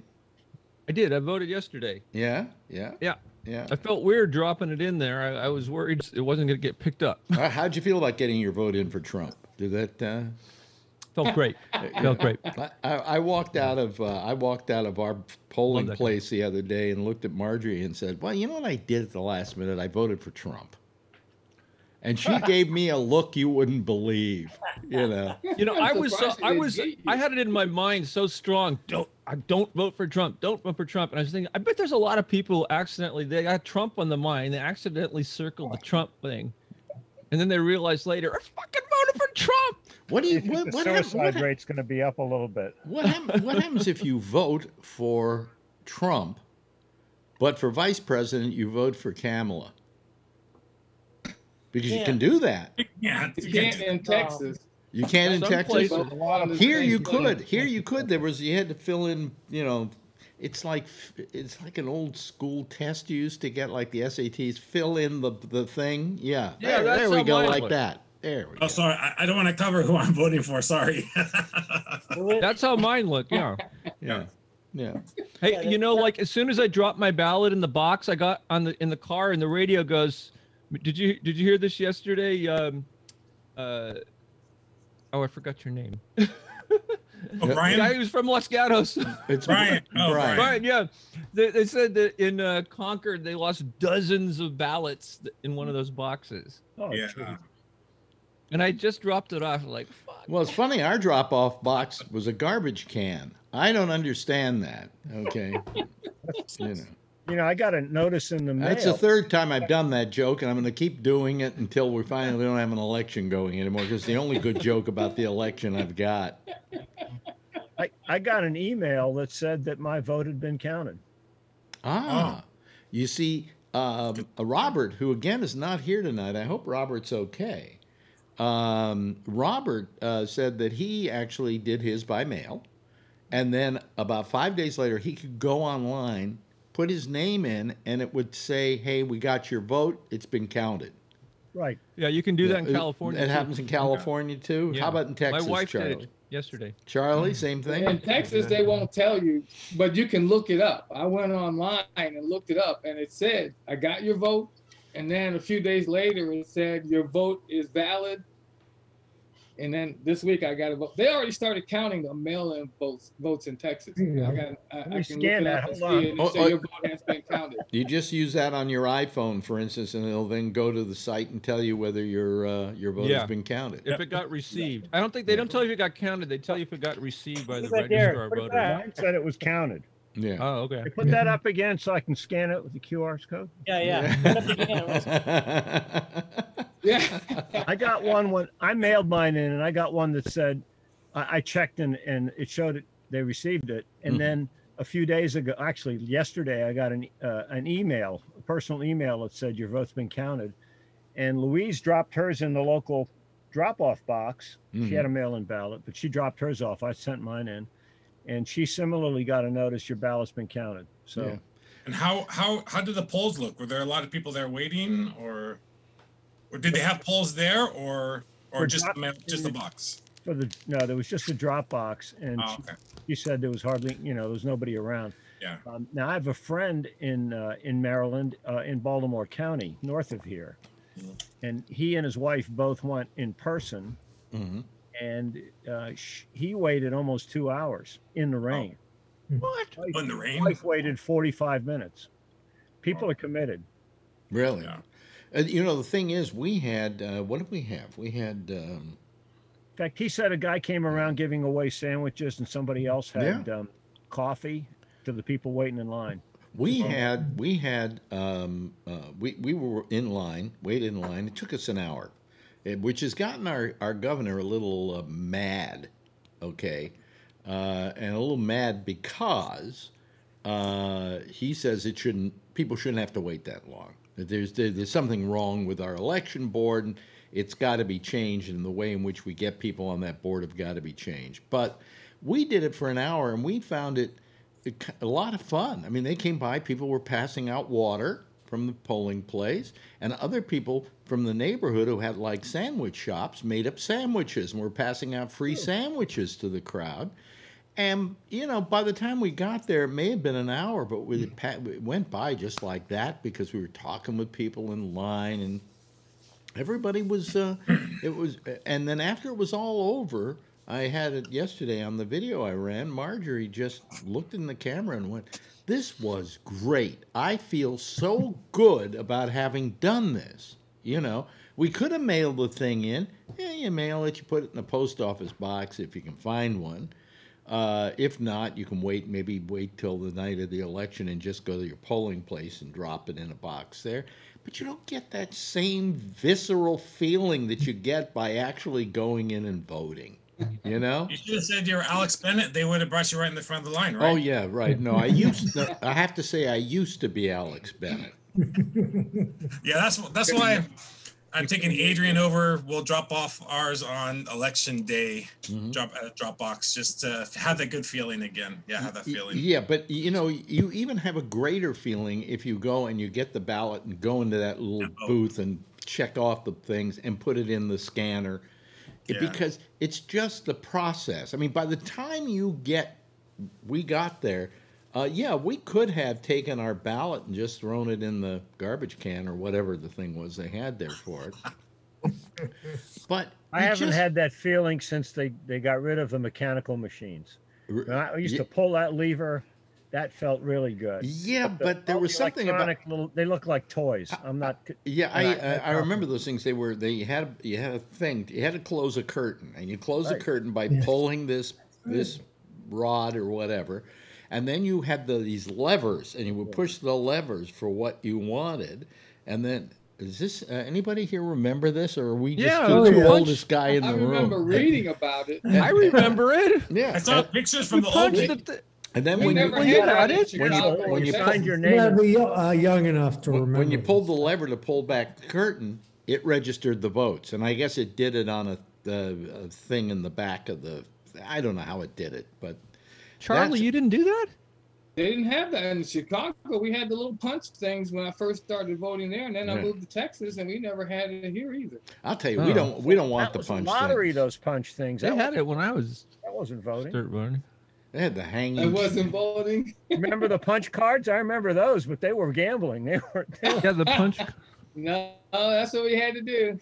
I did. I voted yesterday. Yeah. Yeah. Yeah. Yeah. I felt weird dropping it in there. I, I was worried it wasn't going to get picked up. Uh, How'd you feel about getting your vote in for Trump? Did that? Uh, Felt great. Felt great. I, I I walked out of uh, I walked out of our polling Love that guy. place the other day and looked at Marjorie and said, "Well, you know what I did at the last minute? I voted for Trump." And she gave me a look you wouldn't believe. You know. You know, I'm was so, I was. I had it in my mind so strong. Don't I don't vote for Trump. Don't vote for Trump. And I was thinking, I bet there's a lot of people who accidentally they got Trump on the mind. They accidentally circled the Trump thing, and then they realized later, I fucking voted for Trump. What do you what the what, hap- suicide what, hap- rate's going to be up a little bit. what, hap- what happens if you vote for Trump, but for vice president you vote for Kamala? Because you can Can't. do that. Yeah, You can't in Texas. You can't in Texas. places- A lot of Here you could. Here you could. There was you had to fill in. You know, it's like it's like an old school test you used to get, like the SATs. Fill in the the thing. Yeah. Yeah, There, there we go, like was. that. There we go. Oh, sorry. I, I don't want to cover who I'm voting for. Sorry. That's how mine looked. Yeah. Yeah. Yeah. Hey, Yeah, you know, like as soon as I dropped my ballot in the box, I got on the in the car, and the radio goes, "Did you did you hear this yesterday?" Um, uh, oh, I forgot your name. Oh, The guy who's from Los Gatos. It's Brian. Oh, Brian. Brian. Yeah. They, they said that in uh, Concord they lost dozens of ballots in one of those boxes, Oh, Yeah. gee. and I just dropped it off. Like, fuck. Well, it's funny. Our drop-off box was a garbage can. I don't understand that. Okay, you know. You know, I got a notice in the mail. That's the third time I've done that joke, and I'm going to keep doing it until we finally don't have an election going anymore. Because the only good joke about the election I've got. I, I got an email that said that my vote had been counted. Ah, you see, um, uh, Robert, who again is not here tonight. I hope Robert's okay. Um, Robert uh, said that he actually did his by mail, and then about five days later, he could go online, put his name in, and it would say, "Hey, we got your vote. It's been counted." Right. Yeah, you can do that in It- California. It too. happens in California too. Yeah. How about in Texas, My wife Charlie? did it yesterday. Charlie, same thing. In Texas, they won't tell you, but you can look it up. I went online and looked it up, and it said, "I got your vote," and then a few days later, it said, "Your vote is valid." And then this week, I got a vote. They already started counting the mail-in votes votes in Texas. Yeah. I got. I, I can scan look it that. Hold on. see it and Oh, oh. your vote has been counted. You just use that on your iPhone, for instance, and it'll then go to the site and tell you whether your uh, your vote Yeah. has been counted. If it got received, I don't think they don't tell you if it got counted. They tell you if it got received by the Put it there. registrar Put it voter. back. Mine said it was counted. Yeah. Oh, okay. They put that up again so I can scan it with the QR code. Yeah, yeah. Put. Yeah. I got one when I mailed mine in, and I got one that said I, I checked and and it showed it they received it, and Mhm. then a few days ago, actually yesterday, I got an uh, an email, a personal email that said your vote's been counted, and Louise dropped hers in the local drop-off box. She had a mail-in ballot, but she dropped hers off. I sent mine in, and she similarly got a notice your ballot's been counted. So. Yeah. And how how how did the polls look? Were there a lot of people there waiting, or or did they have polls there, or or For just the drop- just the box? For the no, there was just a drop box, and Oh, she, okay. she said there was hardly, you know, there was nobody around. Yeah. Um, now I have a friend in uh, in Maryland, uh, in Baltimore County, north of here, and he and his wife both went in person, hmm and uh, sh- he waited almost two hours in the rain. What? Wife- In the rain? Wife waited forty five minutes. People are committed. Really? Yeah. Uh, you know, the thing is, we had uh, what did we have? We had um, In fact, he said a guy came around giving away sandwiches, and somebody else had um, coffee to the people waiting in line. we had we had um, uh, we we were in line, waited in line. It took us an hour, which has gotten our our governor a little uh, mad. Okay, uh, and a little mad because uh, he says it shouldn't people shouldn't have to wait that long. That there's there's something wrong with our election board, and it's got to be changed, and the way in which we get people on that board have got to be changed. But we did it for an hour, and we found it- a lot of fun. I mean, they came by, people were passing out water from the polling place, and other people from the neighborhood who had like sandwich shops made up sandwiches and were passing out free sandwiches to the crowd. And you know, by the time we got there, it may have been an hour, but we it went by just like that because we were talking with people in line, and everybody was. Uh, it was, and then after it was all over, I had it yesterday on the video I ran. Marjorie just looked in the camera and went, "This was great. I feel so good about having done this." You know, we could have mailed the thing in. Yeah, you mail it, you put it in the post office box if you can find one. Uh, if not, you can wait, maybe wait till the night of the election and just go to your polling place and drop it in a box there. But you don't get that same visceral feeling that you get by actually going in and voting. You know? You should have said you were Alex Bennett. They would have brought you right in the front of the line, right? Oh yeah, right. No, I used. To, I have to say, I used to be Alex Bennett. Yeah, that's that's why I'm taking Adrian over. We'll drop off ours on election day. Mm-hmm. Drop at a Dropbox just to have that good feeling again. Yeah, have that feeling. Yeah, but you know, you even have a greater feeling if you go and you get the ballot and go into that little booth and check off the things and put it in the scanner. It- Yeah. Because it's just the process. I mean, by the time you get, we got there, Uh, yeah, we could have taken our ballot and just thrown it in the garbage can or whatever the thing was they had there for it. but I haven't just- had that feeling since they, they got rid of the mechanical machines. I used ye- to pull that lever. That felt really good. Yeah, the- but there was the something about electronic little. They look like toys. I'm not. Yeah, I and I, I remember those things. They were they had you had a thing. You had to close a curtain, and you close the curtain by Yes. pulling this this rod or whatever, and then you had the, these levers, and you would push the levers for what you wanted, and then. Is this uh, anybody here remember this, or are we just Yeah, the oh, two yeah. oldest guy in I the room? I remember reading about it. I remember it. Yeah, I saw and, pictures We from the old. the th- and then when you never when had you that got it, when you- Chicago when you signed your You name. gotta uh, young enough to when, remember. when you pulled the lever to pull back the curtain, it registered the votes, and I guess it did it on a, a, a thing in the back of the. I don't know how it did it, but Charlie, That's- you didn't do that. They didn't have that in Chicago. We had the little punch things when I first started voting there, and then I Yeah. moved to Texas, and we never had it here either. I'll tell you, we Oh. don't we don't want that the was punch lottery. thing. Those punch things. They That, had was, it when I was that wasn't voting. start voting. They had the hanging. I hanging. wasn't voting. remember the punch cards? I remember those, but they were gambling. They were. They were Yeah, the punch. No, that's what we had to do.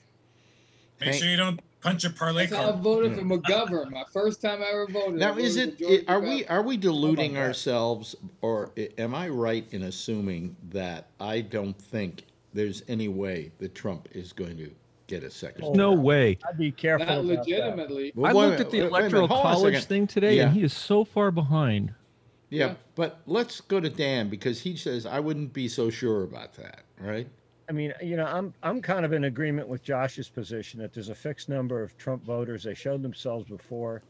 Make sure you don't punch your parlay That's how I card. voted for McGovern. My first time I ever voted. I Now, is voted it? for George Are we are we deluding that? ourselves, or am I right in assuming that I don't think there's any way that Trump is going to get a second? There's no way. I'd be careful. Not about that. legitimately. Well, I wait a looked at the minute, minute, electoral hold on a college thing today, Yeah. and he is so far behind. Yeah, Yeah. but let's go to Dan because he says I wouldn't be so sure about that, right? I mean, you know, I'm I'm kind of in agreement with Josh's position that there's a fixed number of Trump voters. They showed themselves before,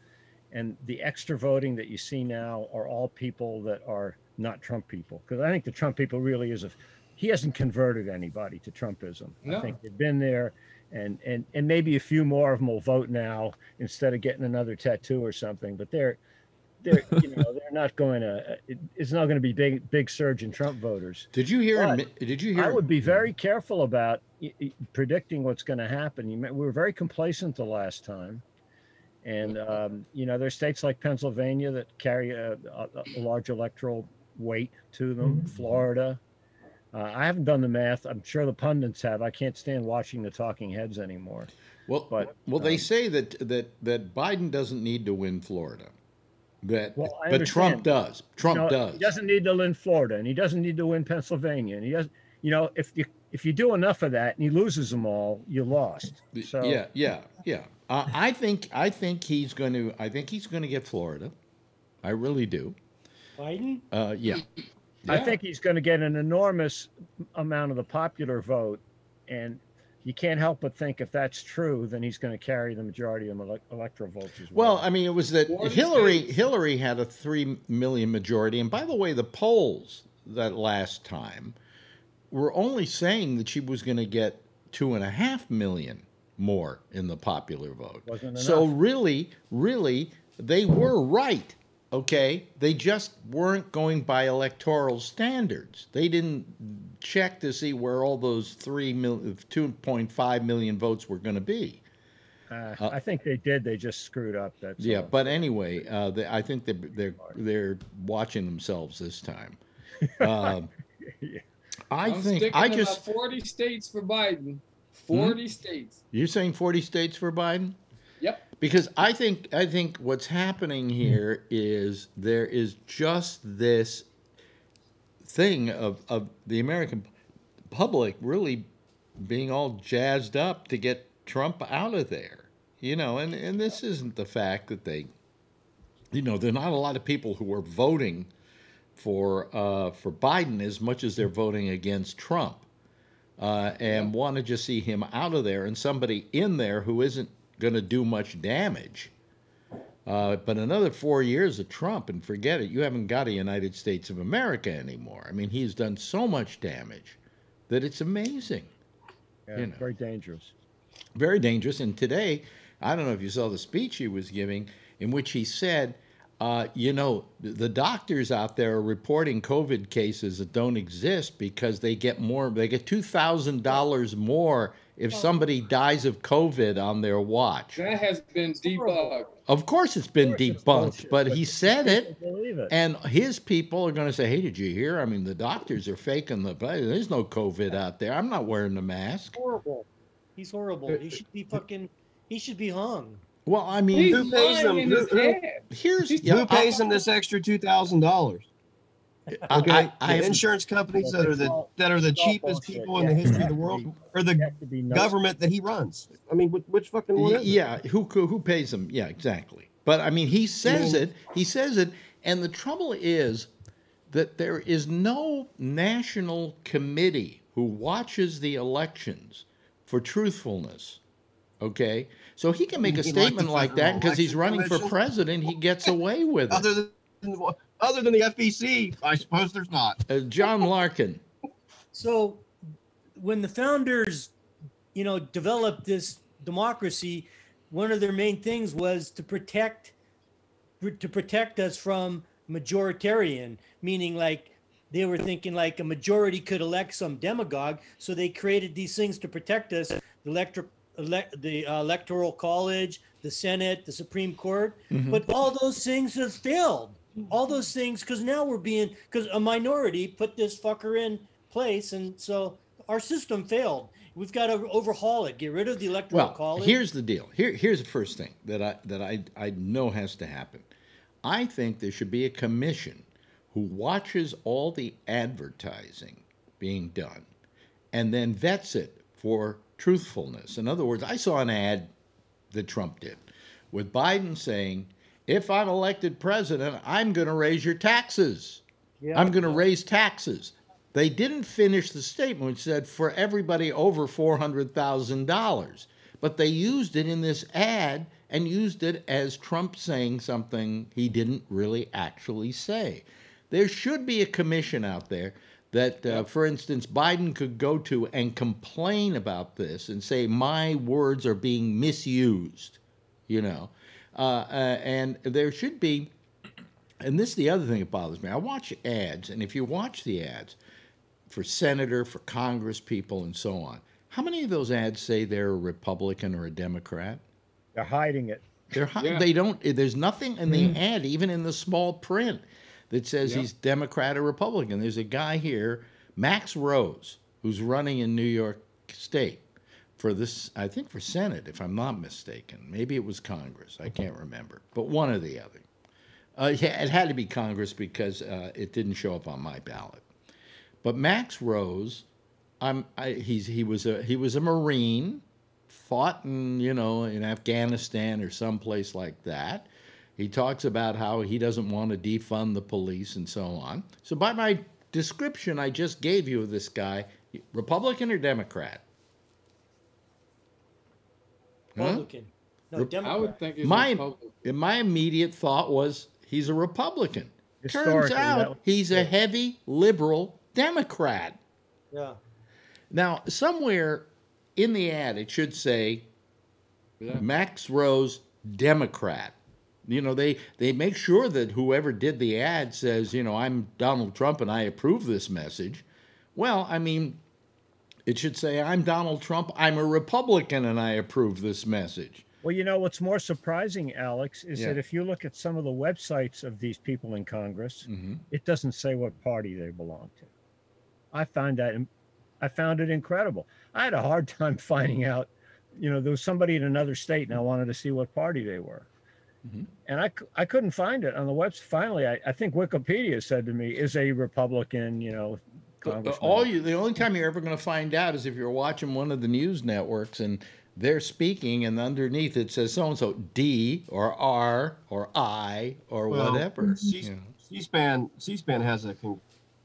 and the extra voting that you see now are all people that are not Trump people. Because I think the Trump people really is a he hasn't converted anybody to Trumpism. I think they've been there, and and and maybe a few more of them will vote now instead of getting another tattoo or something. But they're they're you know they're not going to. It, it's not going to be big big surge in Trump voters. Did you hear? But him, did you hear? I would be very careful about y- y- predicting what's going to happen. You, may- we were very complacent the last time, and um, you know there's states like Pennsylvania that carry a, a, a large electoral weight to them. Florida. Uh, I haven't done the math. I'm sure the pundits have. I can't stand watching the talking heads anymore. Well, But, well, they um, say that that that Biden doesn't need to win Florida, that Well, I but Trump does. Trump No, does. He doesn't need to win Florida, and he doesn't need to win Pennsylvania, and he doesn't. You know, if you if you do enough of that and he loses them all, you lost. So yeah, yeah, yeah. Uh, I think I think he's going to. I think he's going to get Florida. I really do. Biden? Uh, yeah. I think he's going to get an enormous amount of the popular vote, and you can't help but think if that's true, then he's going to carry the majority of the electoral votes as well. Well, I mean, it was that Forty Hillary states. Hillary had a three million majority, and by the way, the polls that last time were only saying that she was going to get two and a half million more in the popular vote. Wasn't so really, really, they were right. Okay, they just weren't going by electoral standards. They didn't check to see where all those three mil, two point five million votes were going to be. uh, I think they did. They just screwed up. That's Yeah, all. but anyway, uh, they, I think they're, they're they're watching themselves this time. Um, I I'm think I just 40 states for Biden. 40 states. you're saying 40 states for Biden Yep. Because I think I think what's happening here is there is just this thing of of the American public really being all jazzed up to get Trump out of there. You know, and and this isn't the fact that they you know, there are not a lot of people who are voting for uh, for Biden as much as they're voting against Trump, uh, and want to just see him out of there and somebody in there who isn't going to do much damage. Uh, but another four years of Trump, and forget it, you haven't got a United States of America anymore. I mean, he's done so much damage that it's amazing Yeah, you know. very dangerous. very dangerous. And today, I don't know if you saw the speech he was giving, in which he said, uh, you know, the doctors out there are reporting COVID cases that don't exist because they get more, they get two thousand dollars more if somebody dies of COVID on their watch. That has been debugged. Of course, it's been debunked, but he said it, Believe it. and his people are going to say, "Hey, did you hear? I mean, the doctors are faking the. There's no COVID out there. I'm not wearing the mask." Horrible. He's horrible. He should be fucking. He should be hung. Well, I mean, He's Who pays lying them? Who- who- here's Who yeah, Who pays them this extra two thousand dollars? I, Okay, I, I the haven't- insurance companies that are the that are the cheapest bullshit. people in the history of the world, or the You have to be no- government that he runs. I mean, which, which fucking one? is? Yeah, who who who pays them? Yeah, exactly. But I mean, he says mean- it. He says it, and the trouble is that there is no national committee who watches the elections for truthfulness. Okay, so he can make a You mean like the statement like that because he's Election running for president. He gets away with it. Other than other than the FEC, I suppose there's not. Uh, John Larkin. So, when the founders, you know, developed this democracy, one of their main things was to protect to protect us from majoritarian, meaning like they were thinking like a majority could elect some demagogue, so they created these things to protect us: the electric, elect, the uh, electoral college, the Senate, the Supreme Court. But all those things have failed. All those things, because now we're being, because a minority put this fucker in place, and so our system failed. We've got to overhaul it. Get rid of the electoral Well, college. here's the deal. Here, here's the first thing that I that I I know has to happen. I think there should be a commission who watches all the advertising being done, and then vets it for truthfulness. In other words, I saw an ad that Trump did with Biden saying, "If I'm elected president, I'm going to raise your taxes." Yeah. I'm going to raise taxes. They didn't finish the statement, which said for everybody over $400,000. But they used it in this ad and used it as Trump saying something he didn't really actually say. There should be a commission out there that, uh, for instance, Biden could go to and complain about this and say, my words are being misused, you know. Uh, uh, and there should be and this is the other thing that bothers me. I watch ads, and if you watch the ads for senator, for Congress people, and so on, how many of those ads say they're a Republican or a Democrat? They're hiding it. They're hi- Yeah. they don't. There's nothing in the ad, even in the small print, that says Yeah. he's Democrat or Republican. There's a guy here, Max Rose, who's running in New York State for this. I think for Senate, if I'm not mistaken. Maybe it was Congress. I can't remember, but one or the other. Uh, it had to be Congress because uh, it didn't show up on my ballot. But Max Rose, I'm I, he was a he was a Marine, fought in you know in Afghanistan or someplace like that. He talks about how he doesn't want to defund the police and so on. So by my description I just gave you of this guy, Republican or Democrat? Huh? Republican. No, Rep- I Democrat. would think it's My Republican. my immediate thought was he's a Republican. Turns out was- he's a heavy liberal Democrat. Yeah. Now, somewhere in the ad, it should say Yeah. Max Rose, Democrat. You know, they, they make sure that whoever did the ad says, you know, I'm Donald Trump and I approve this message. Well, I mean, it should say, I'm Donald Trump, I'm a Republican and I approve this message. Well, you know what's more surprising, Alex, is Yeah. that if you look at some of the websites of these people in Congress, Mhm. it doesn't say what party they belong to. I find that I found it incredible. I had a hard time finding out. You know, there was somebody in another state, and I wanted to see what party they were, Mhm. and I couldn't find it on the website. Finally, I, I think Wikipedia said to me, "Is a Republican." You know. Uh, all you, the only time you're ever going to find out is if you're watching one of the news networks and they're speaking, and underneath it says so and so D or R or I or Well, whatever. C- you know. C-SPAN C-SPAN has a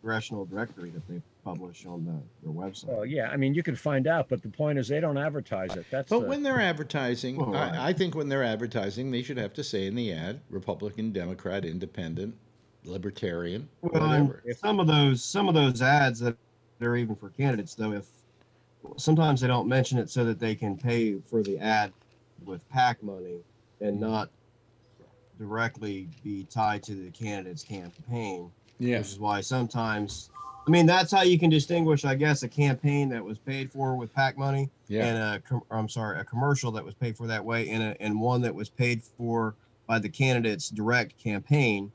congressional directory that they publish on the, their website. Well, yeah, I mean, you can find out, but the point is they don't advertise it. That's But the- when they're advertising, Well, right. I, I think when they're advertising, they should have to say in the ad Republican, Democrat, Independent, Libertarian, Well, whatever. some of those some of those ads that are even for candidates though, if sometimes they don't mention it so that they can pay for the ad with PAC money and not directly be tied to the candidate's campaign. Yeah. Which is why sometimes I mean, that's how you can distinguish, I guess, a campaign that was paid for with PAC money Yeah. and a, com- I'm sorry, a commercial that was paid for that way and, a, and one that was paid for by the candidate's direct campaign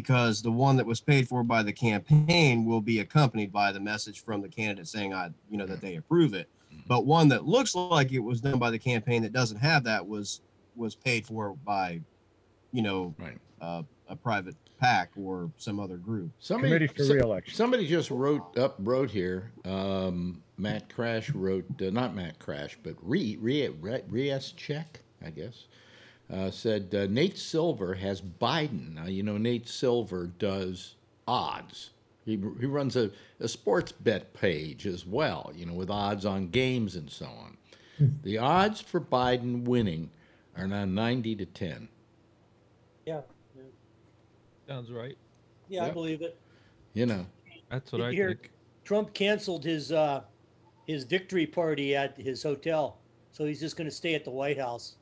because the one that was paid for by the campaign will be accompanied by the message from the candidate saying, I, you know, that they approve it. But one that looks like it was done by the campaign that doesn't have that was, was paid for by, you know, Right. uh, a private pack or some other group. Somebody, Committee for so- Reelection. Somebody just wrote up wrote here. Um, Matt Crash wrote uh, not Matt Crash, but Re Re Re Ries Check, I guess. Uh, said uh, Nate Silver has Biden. Now you know Nate Silver does odds. He, he runs a, a sports bet page as well, you know, with odds on games and so on. the odds for Biden winning are now ninety to ten. Yeah. Yeah, Sounds right. yeah I believe it. You know, That's what Did I hear think. Trump canceled his uh, his victory party at his hotel, so he's just going to stay at the White House.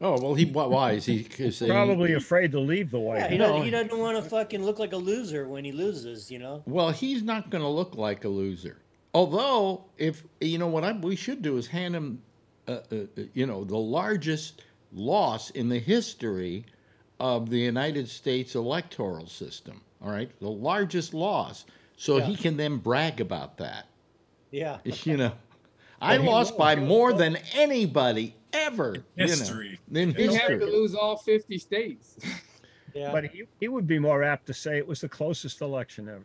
Oh well, he why- why is he? 'cause he- Probably afraid to leave the White Yeah, House. he, doesn't, he doesn't want to fucking look like a loser when he loses, you know. Well, he's not going to look like a loser. Although, if you know what I, we should do is hand him, uh, uh, uh, you know, the largest loss in the history of the United States electoral system. All right, the largest loss, so he can then brag about that. Yeah. You know, I he lost by more than anybody ever. History. You know, in He'd have to lose all 50 states. Yeah. But he, he would be more apt to say it was the closest election ever.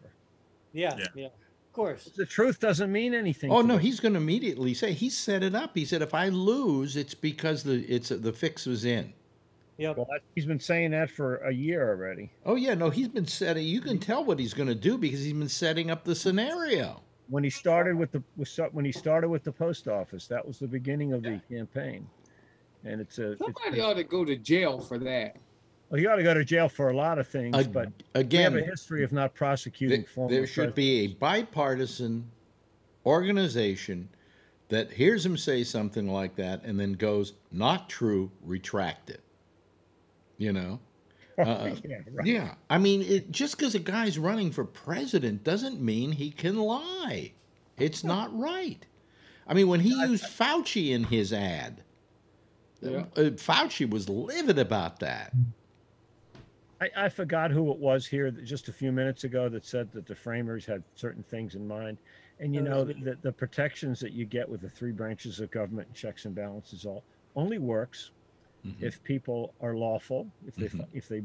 yeah. Yeah. Yeah. Of course. The truth doesn't mean anything. Oh no, them. he's going to immediately say he set it up. He said if I lose, it's because the it's the fix was in. Yep. Well, he's been saying that for a year already. Oh yeah, no, he's been setting. You can tell what he's going to do because he's been setting up the scenario. When he started with the with, when he started with the post office, that was the beginning of the campaign. And it's a it's, Somebody ought to go to jail for that. well, you ought to go to jail for a lot of things, Ag- but we Again, have a history of not prosecuting th- former there should be a bipartisan organization that hears him say something like that and then goes, "Not true, retract it." You know. Uh, yeah, right. Yeah, I mean, it, just because a guy's running for president doesn't mean he can lie. It's not right. I mean, when he used Fauci in his ad, Yeah. uh, Fauci was livid about that. I, I forgot who it was here just a few minutes ago that said that the framers had certain things in mind. And you know was the, the protections that you get with the three branches of government checks and balances all only works Mhm. if people are lawful, if they fo- Mhm. if they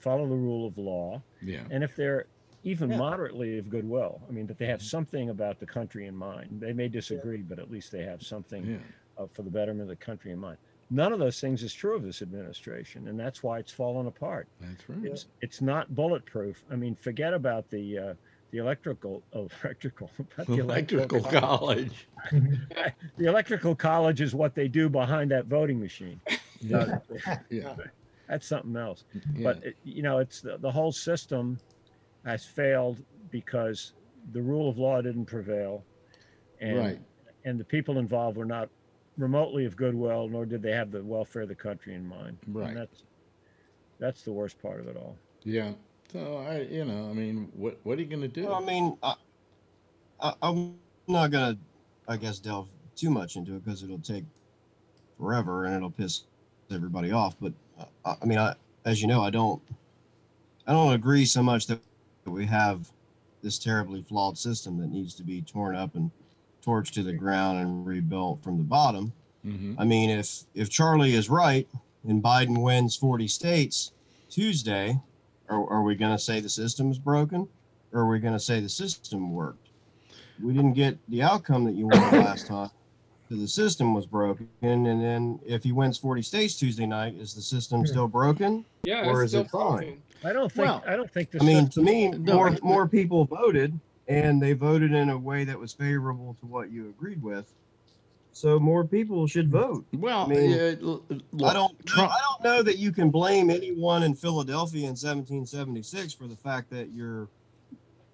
follow the rule of law, Yeah, and if they're even Yeah. moderately of goodwill. I mean that they have something about the country in mind. They may disagree, but at least they have something yeah. uh, for the betterment of the country in mind. None of those things is true of this administration, and that's why it's fallen apart. That's right. It's it's not bulletproof. I mean, forget about the uh, the electrical oh, electrical the Electrical college. the electrical college is what they do behind that voting machine. Yeah, yeah. That's something else. yeah. But it, you know, it's the, the whole system has failed because the rule of law didn't prevail, and Right. and the people involved were not remotely of goodwill, nor did they have the welfare of the country in mind. Right. And that's that's the worst part of it all. Yeah. So I, you know, I mean, what what are you going to do? Well, I mean, I, I, I'm not gonna, I guess, delve too much into it because it'll take forever and it'll piss everybody off. But uh, I, I mean, I, as you know, I don't, I don't agree so much that we have this terribly flawed system that needs to be torn up and torched to the ground and rebuilt from the bottom. hmm I mean, if if Charlie is right and Biden wins 40 states Tuesday, are, are we going to say the system is broken, or are we going to say the system worked? We didn't get the outcome that you wanted last time, so the system was broken. And then if he wins 40 states Tuesday night, is the system still broken? Yeah, Or it's is still it fine? broken. I don't think Well, I don't think the I mean, system- to me, No, more it- more people voted, and they voted in a way that was favorable to what you agreed with. So more people should vote. Well, I mean, uh, look, I don't. Trump. I don't know that you can blame anyone in Philadelphia in 1776 for the fact that your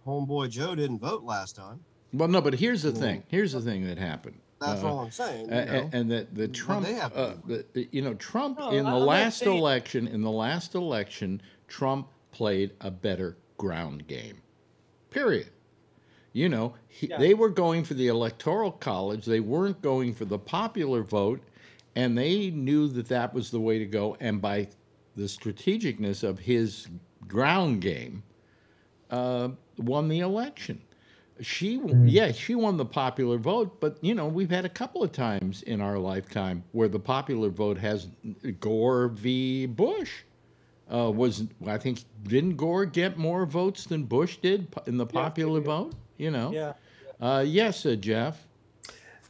homeboy Joe didn't vote last time. Well, no, but here's the Well, thing. Here's the thing that happened. That's Uh, all I'm saying. You know? and that the Trump, uh, the, you know, Trump No, in the last election, in the last election, Trump played a better ground game. Period. You know, he, Yeah. they were going for the electoral college. They weren't going for the popular vote, and they knew that that was the way to go. And by the strategicness of his ground game, uh, won the election. She, yeah, she won the popular vote, but you know, we've had a couple of times in our lifetime where the popular vote has Gore v. Bush. Uh, was I think didn't Gore get more votes than Bush did in the popular vote? You know. Yeah. Uh, yes, uh, Jeff.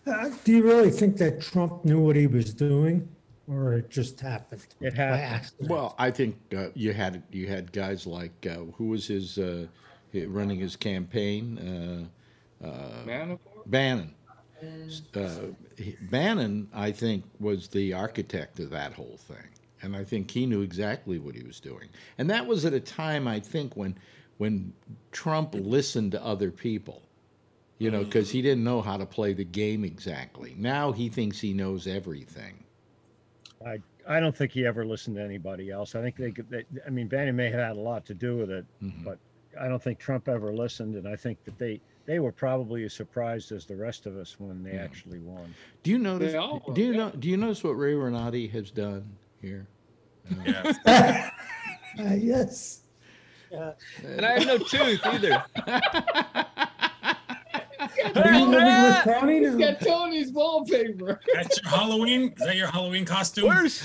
Uh, do you really think that Trump knew what he was doing, or it just happened? It happened. Well, I think uh, you had you had guys like uh, who was his uh, running his campaign. Uh, uh, Manafort? Bannon. Uh, Bannon, I think, was the architect of that whole thing, and I think he knew exactly what he was doing. And that was at a time, I think, when when Trump listened to other people, you know, because he didn't know how to play the game exactly. Now he thinks he knows everything. I I don't think he ever listened to anybody else. I think they. They, I mean, Bannon may have had a lot to do with it, Mhm. but I don't think Trump ever listened, and I think that they they were probably as surprised as the rest of us when they Yeah. actually won. Do you notice? All were, Do you yeah. know? Do you notice what Ray Renati has done here? Yeah. Uh, yes. Yeah. And I have no tooth either. Are you living with Tony He's got Tony's wallpaper. That's your Halloween. Is that your Halloween costume? Where's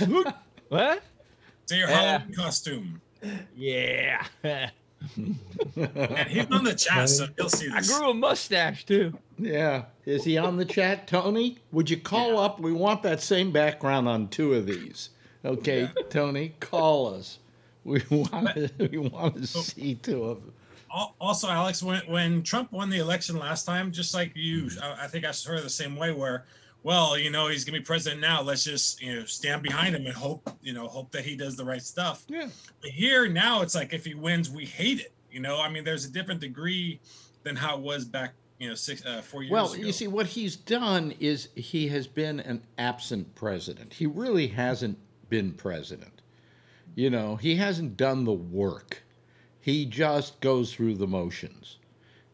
what? Is that your Yeah. Halloween costume? Yeah. And he's on the chat, so he'll see this. I grew a mustache too. Yeah. Is he on the chat, Tony? Would you call up? We want that same background on two of these. Okay, Tony, call us. We want to, we want to see two of them. Also, Alex, when when Trump won the election last time, just like you, Mm-hmm. I I think I saw it the same way. Where, well, you know, he's gonna be president now. Let's just you know stand behind him and hope you know hope that he does the right stuff. Yeah. But here now, it's like if he wins, we hate it. You know, I mean, there's a different degree than how it was back you know six uh, four years Well, ago. you see, what he's done is he has been an absent president. He really hasn't been president. You know, he hasn't done the work. He just goes through the motions.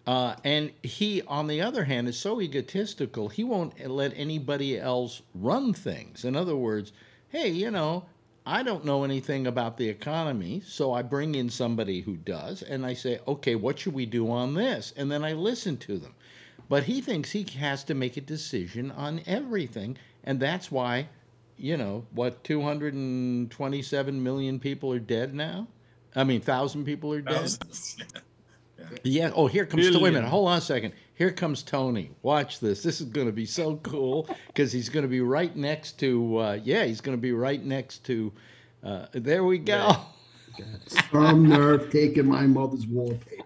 Uh, and he, on the other hand, is so egotistical, he won't let anybody else run things. In other words, hey, you know, I don't know anything about the economy, so I bring in somebody who does, and I say, okay, what should we do on this? And then I listen to them. But he thinks he has to make a decision on everything, and that's why, you know, what 227 million people are dead now. I mean, thousand people are dead. Thousands. Yeah. Oh, here comes. Wait a minute. Hold on a second. Here comes Tony. Watch this. This is going to be so cool because he's going to be right next to. Uh, yeah, he's going to be right next to. Uh, there we go. Some nerve taking my mother's wallpaper.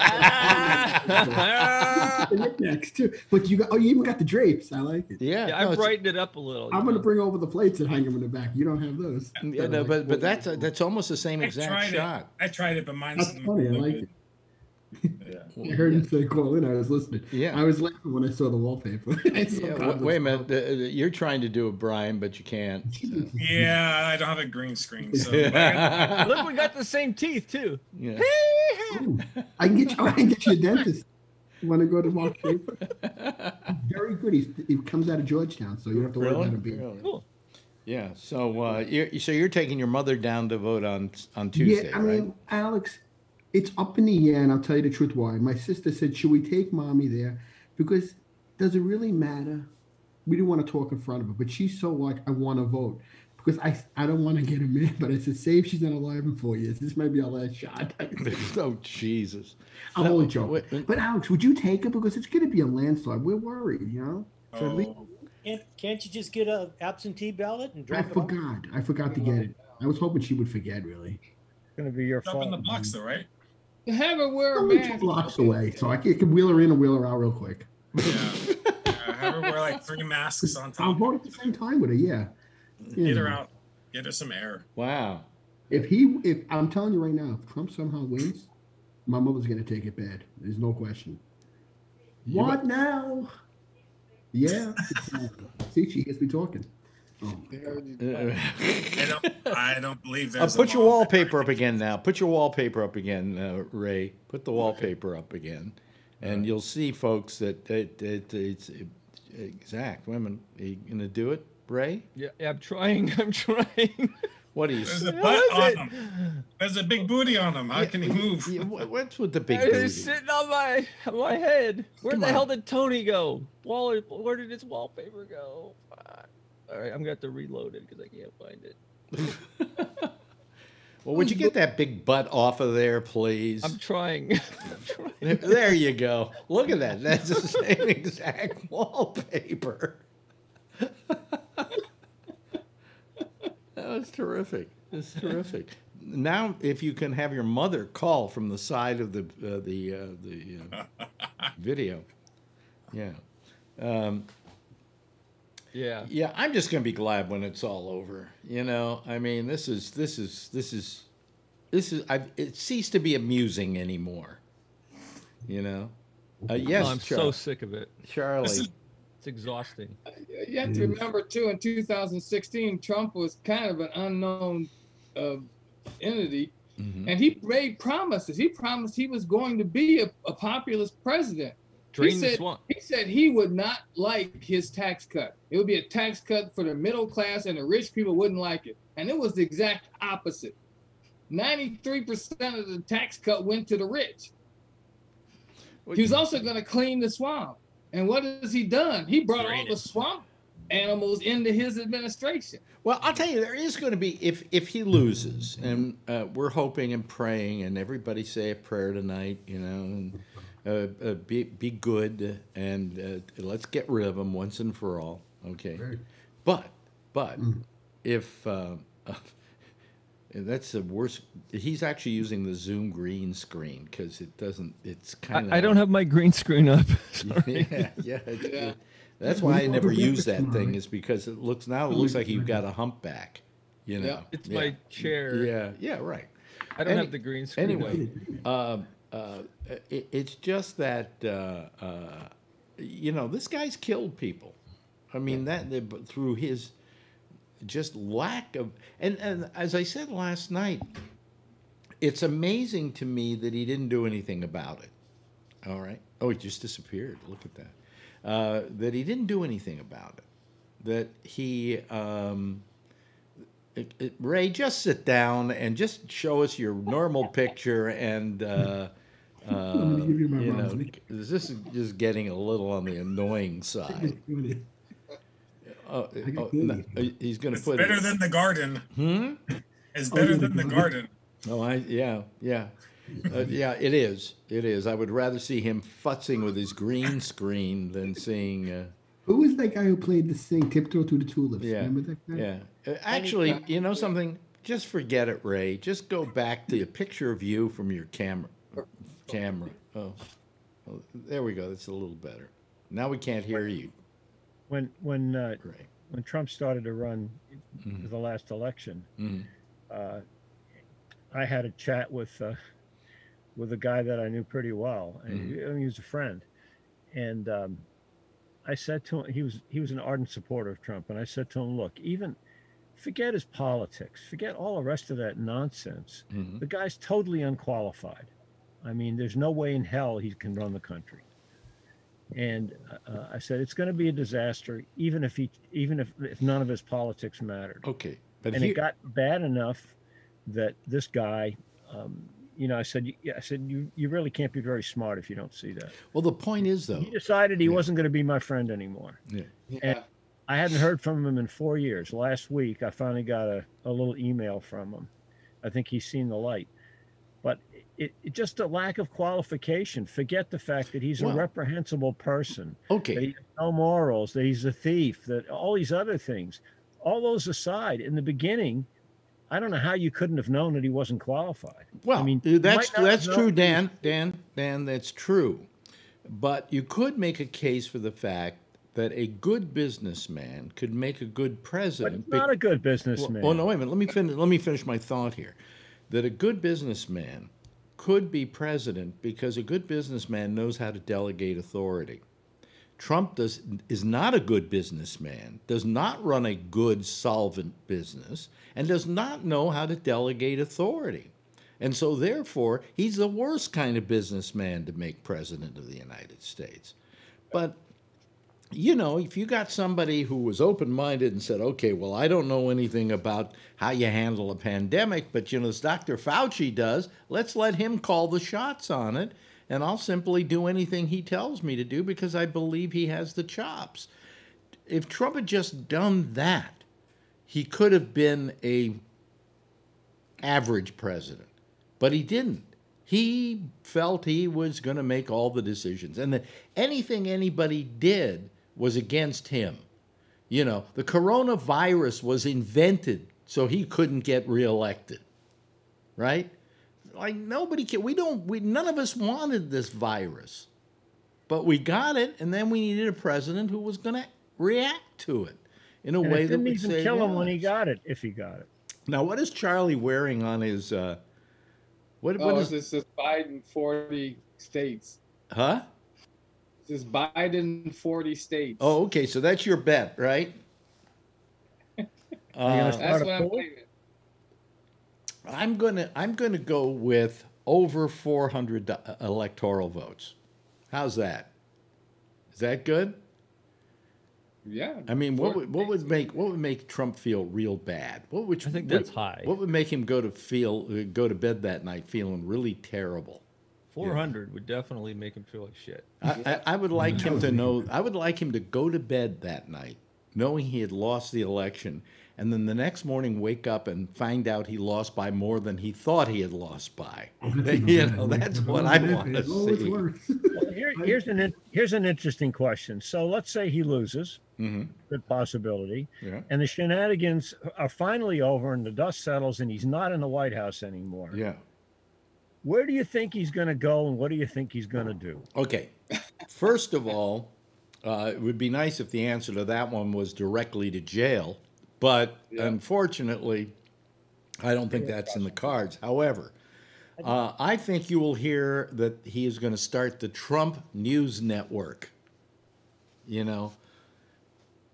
next too. But you got oh you even got the drapes. I like it. Yeah. Yeah, no, I it's- brightened it up a little. I'm gonna know. bring over the plates and hang them in the back. You don't have those. yeah, no, but but that's that's almost the same I exact tried shot. it. I tried it, but mine's that's funny. I like it. I heard him say call. I was listening. Yeah. I was laughing when I saw the wallpaper. Saw Yeah, wait, wait a minute. Uh, uh, You're trying to do a Brian, but you can't. Yeah, I don't have a green screen, so yeah. Look, we got the same teeth too. Ooh, I can get you. I can get you a dentist. You want to go to Mark Schaefer? Very good. He's, he comes out of Georgetown, so you don't have to worry Really? about him being. Really? Cool. Yeah. So uh, you're, so you're taking your mother down to vote on on Tuesday, yeah, I mean, right? Alex, it's up in the air, and I'll tell you the truth why. My sister said, "Should we take mommy there?" Because does it really matter? We didn't want to talk in front of her, but she's so like, "I want to vote." Because I, I don't want to get him in, but I said, "Save, she's not alive in four years. This might be our last shot." oh Jesus! I'm No, only joking. wait, But Alex, would you take it? Because it's going to be a landslide. We're worried, you know. So at Oh, Can't, can't you just get a absentee ballot and I drop it off? forgot. I forgot to get it. I was hoping she would forget. Really. It's going to be your it's up fault. in the box, though, right? Have her wear a Only two mask. blocks away, so I can, can wheel her in and wheel her out real quick. Yeah. uh, have her wear like three masks on top. I'll top. vote at the same time with her. Yeah. Get her out. Get her some air. Wow. If he, if I'm telling you right now, if Trump somehow wins, my mother's gonna take it bad. There's no question. You- what now? Yeah. exactly. See, she hears me talking. I don't. I don't believe Uh, put your wallpaper up again now. Put your wallpaper up again, uh, Ray. Put the wallpaper up again. and you'll see, folks, that it, it, it's exact. Women, are you gonna do it, Ray? Yeah, yeah, I'm trying. I'm trying. What do you? There's a butt on it? him. There's a big booty on him. How can he move? Yeah, What's with the big It's booty? sitting on my on my head. Where Come the on. hell did Tony go? Wall, where did his wallpaper go? Fuck. All right, I'm gonna have to reload it because I can't find it. Well, would you get that big butt off of there, please? I'm trying. I'm trying. There- There you go. Look at that. That's the same exact wallpaper. that was terrific. It's terrific. Now, if you can have your mother call from the side of the uh, the uh, the uh, video, yeah, um, Yeah. yeah. I'm just gonna be glad when it's all over. You know, I mean, this is this is this is this is. I've, it ceased to be amusing anymore. You know. Uh, yes, Oh, I'm so sick of it. Charlie. It's exhausting. You have to remember too. In 2016, Trump was kind of an unknown uh, entity, Mhm. and he made promises. He promised he was going to be a, a populist president. Drain he the said, swamp. He said he would not like his tax cut. It would be a tax cut for the middle class, and the rich people wouldn't like it. And it was the exact opposite. 93% of the tax cut went to the rich. He was also going to clean the swamp. And what has he done? He brought all the swamp animals into his administration. Well, I'll tell you, there is going to be if if he loses, and uh, we're hoping and praying, and everybody say a prayer tonight, you know, and uh, uh, be be good, and uh, let's get rid of him once and for all, okay? But but if uh, that's the worst, he's actually using the Zoom green screen because it doesn't. It's kind of I, I don't have my green screen up. Sorry. yeah, yeah. it's- Yeah. That's why I never use that thing. morning? Is because it looks now it looks like you've got a humpback. You know. Yeah. It's yeah. my chair. Yeah. Yeah. Right. I don't Any- have the green screen. Anyway, um, uh, it, it's just that uh, uh, you know this guy's killed people. I mean that the- through his just lack of and and as I said last night, it's amazing to me that he didn't do anything about it. All right. Oh, he just disappeared. Look at that. Uh, that he didn't do anything about it. That he. Um, it, it, Ray, just sit down and just show us your normal picture, and uh, uh, I'm gonna give you my you know, Rosnick. 'cause this is just getting a little on the annoying side. Oh, oh, no, he's going to It's put better it. than the garden. Hmm? It's Oh, better yeah, than the the garden. garden. Oh, I yeah, yeah, uh, yeah. It is. It is. I would rather see him futzing with his green screen than seeing. Uh, Who was that guy who played the thing "Tiptoe to the Tulips"? Yeah, Remember that guy? yeah. Uh, actually, you know something? Just forget it, Ray. Just go back to a picture of you from your camera. Camera. Oh, oh there we go. That's a little better. Now we can't hear you, When when uh, Ray. when Trump started to run Mhm. for the last election, Mhm. uh, I had a chat with uh, with a guy that I knew pretty well. And he, I mean, he was a friend, and um, I said to him, he was he was an ardent supporter of Trump, and I said to him, look, even forget his politics, forget all the rest of that nonsense. Mhm. The guy's totally unqualified. I mean, there's no way in hell he can run the country. And uh, I said it's going to be a disaster, even if he, even if, if none of his politics mattered. Okay, but and here, it got bad enough that this guy, um, you know, I said, "You- I said, you, you really can't be very smart if you don't see that. well, the point is though. He decided he wasn't going to be my friend anymore. Yeah. Yeah. I hadn't heard from him in four years. Last week, I finally got a, a little email from him. I think he's seen the light. But it, it just a lack of qualification. Forget the fact that he's Well- a reprehensible person, that Okay, he has no morals, that he's a thief, that all these other things. All those aside, in the beginning, I don't know how you couldn't have known that he wasn't qualified. well, I mean, that's that's true, Dan. Dan, Dan, that's true. But you could make a case for the fact that a good businessman could make a good president. he's not a good Well, businessman. oh no, wait a minute. Let me finish. Let me finish my thought here. That a good businessman could be president because a good businessman knows how to delegate authority. Trump does is not a good businessman, does not run a good solvent business, and does not know how to delegate authority. And so, therefore, he's the worst kind of businessman to make president of the United States. But, you know, if you got somebody who was open minded and said, okay, well, I don't know anything about how you handle a pandemic, but, you know, as Dr. Fauci does, let's let him call the shots on it. And I'll simply do anything he tells me to do because I believe he has the chops. If Trump had just done that, he could have been a average president, but he didn't. He felt he was going to make all the decisions, and that anything anybody did was against him. You know, the coronavirus was invented so he couldn't get reelected, right? Like nobody can. We don't. We none of us wanted this virus, but we got it, and then we needed a president who was going to react to it in a And way it that didn't would even save kill him when he got it, if he got it. Now, what is Charlie wearing on his? Uh, what? Oh, what it is? this is Biden 40 states. Huh? This is Biden 40 states. Oh, okay. So that's your bet, right? Uh, That's what I'm thinking. I'm gonna I'm gonna go with over 400 electoral votes. How's that? Is that good? Yeah. I mean, what would what would make what would make Trump feel real bad? What would I think what- that's high. What would make him go to feel uh, go to bed that night feeling really terrible? 400 would definitely make him feel like shit. I, I, I would like him to know. I would like him to go to bed that night knowing he had lost the election, and then the next morning wake up and find out he lost by more than he thought he had lost by. you know, that's what I want to see. Well, here, here's an here's an interesting question. So let's say he loses, Mhm. good possibility, Yeah. and the shenanigans are finally over, and the dust settles, and he's not in the White House anymore. Yeah. Where do you think he's going to go, and what do you think he's going to do? Okay. First of all, uh, it would be nice if the answer to that one was directly to jail, but unfortunately, I don't think that's in the cards. However, uh, I think you will hear that he is going to start the Trump News Network. You know,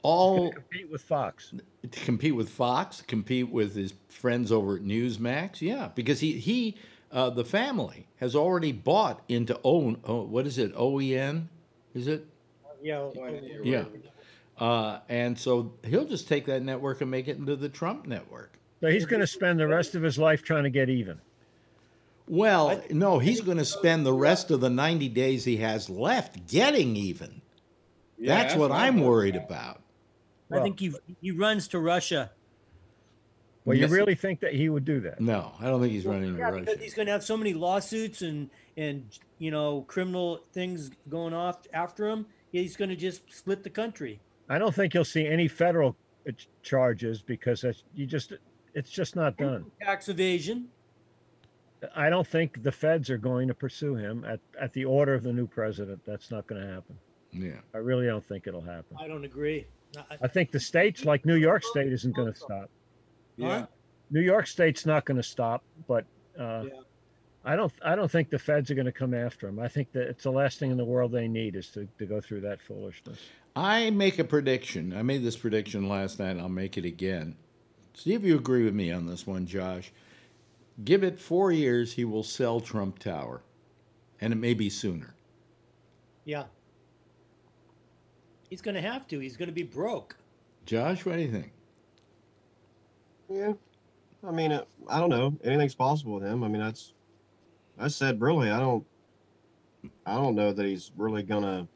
all Compete with Fox. to compete with Fox, compete with his friends over at Newsmax. Yeah, because he he uh, the family has already bought into own. Oh, what is it? OAN? Is it? Yeah. Yeah. Uh, and so he'll just take that network and make it into the Trump network. So he's going to spend the rest of his life trying to get even. Well, no, he's going to spend the rest of the 90 days he has left getting even. Yeah, that's, that's what what I'm I'm worried about. I think he he runs to Russia. Well, you really think that he would do that? No, I don't think he's running to Yeah, Russia. because he's going to have so many lawsuits and and you know criminal things going off after him. He's going to just split the country. I don't think you'll see any federal uh, charges because that's, you just it's just not done. Tax evasion. I don't think the feds are going to pursue him at, at the order of the new president. That's not going to happen. Yeah. I really don't think it'll happen. I don't agree. I- I think the states, like New York State, isn't going to stop. Yeah. New York State's not going to stop, but uh, Yeah. I don't. I don't think the feds are going to come after him. I think that it's the last thing in the world they need is to, to go through that foolishness. I make a prediction. I made this prediction last night. I'll make it again. See if you agree with me on this one, Josh. Give it four years, he will sell Trump Tower, and it may be sooner. Yeah. He's going to have to. He's going to be broke. Josh, what do you think? Yeah. I mean, uh, I don't know. Anything's possible with him. I mean, that's. I said really. I don't. I don't know that he's really gonna.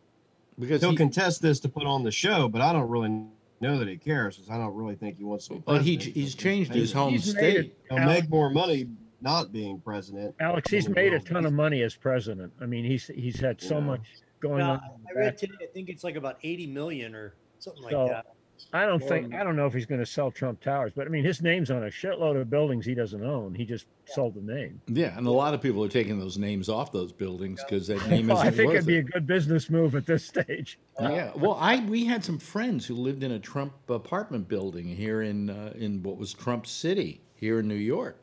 Because he'll he- contest this to put on the show, but I don't really know that he cares because I don't really think he wants to. Be Well, he he's changed his home He's made state. it- He'll Alex- make more money not being president. Alex, he's made a will. ton of money as president. I mean, he's he's had so Yeah. much going Yeah, on. I read today. I think it's like about 80 million or something like that. I don't think than- I don't know if he's going to sell Trump Towers, but I mean, his name's on a shitload of buildings he doesn't own. He just sold the name. Yeah, and a lot of people are taking those names off those buildings because that name Well, isn't I think worth it'd be it. a good business move at this stage. Yeah, well, I we had some friends who lived in a Trump apartment building here in uh, in what was Trump City here in New York,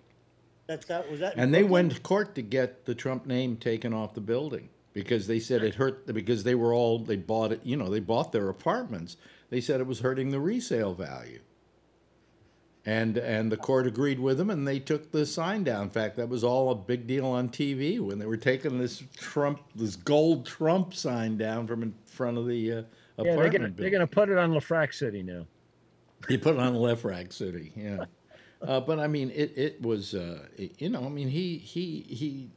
That that was that. and they went to court to get the Trump name taken off the building because they said it hurt because they were all they bought it, you know, they bought their apartments. They said it was hurting the resale value, and and the court agreed with them, and they took the sign down. In fact, that was all a big deal on TV when they were taking this Trump, this gold Trump sign down from in front of the uh, Yeah, they're gonna, they're gonna put it on Lafrac City now. He put it on Left Rack City, yeah. Uh, but I mean, it it was uh, you know, I mean, he he he.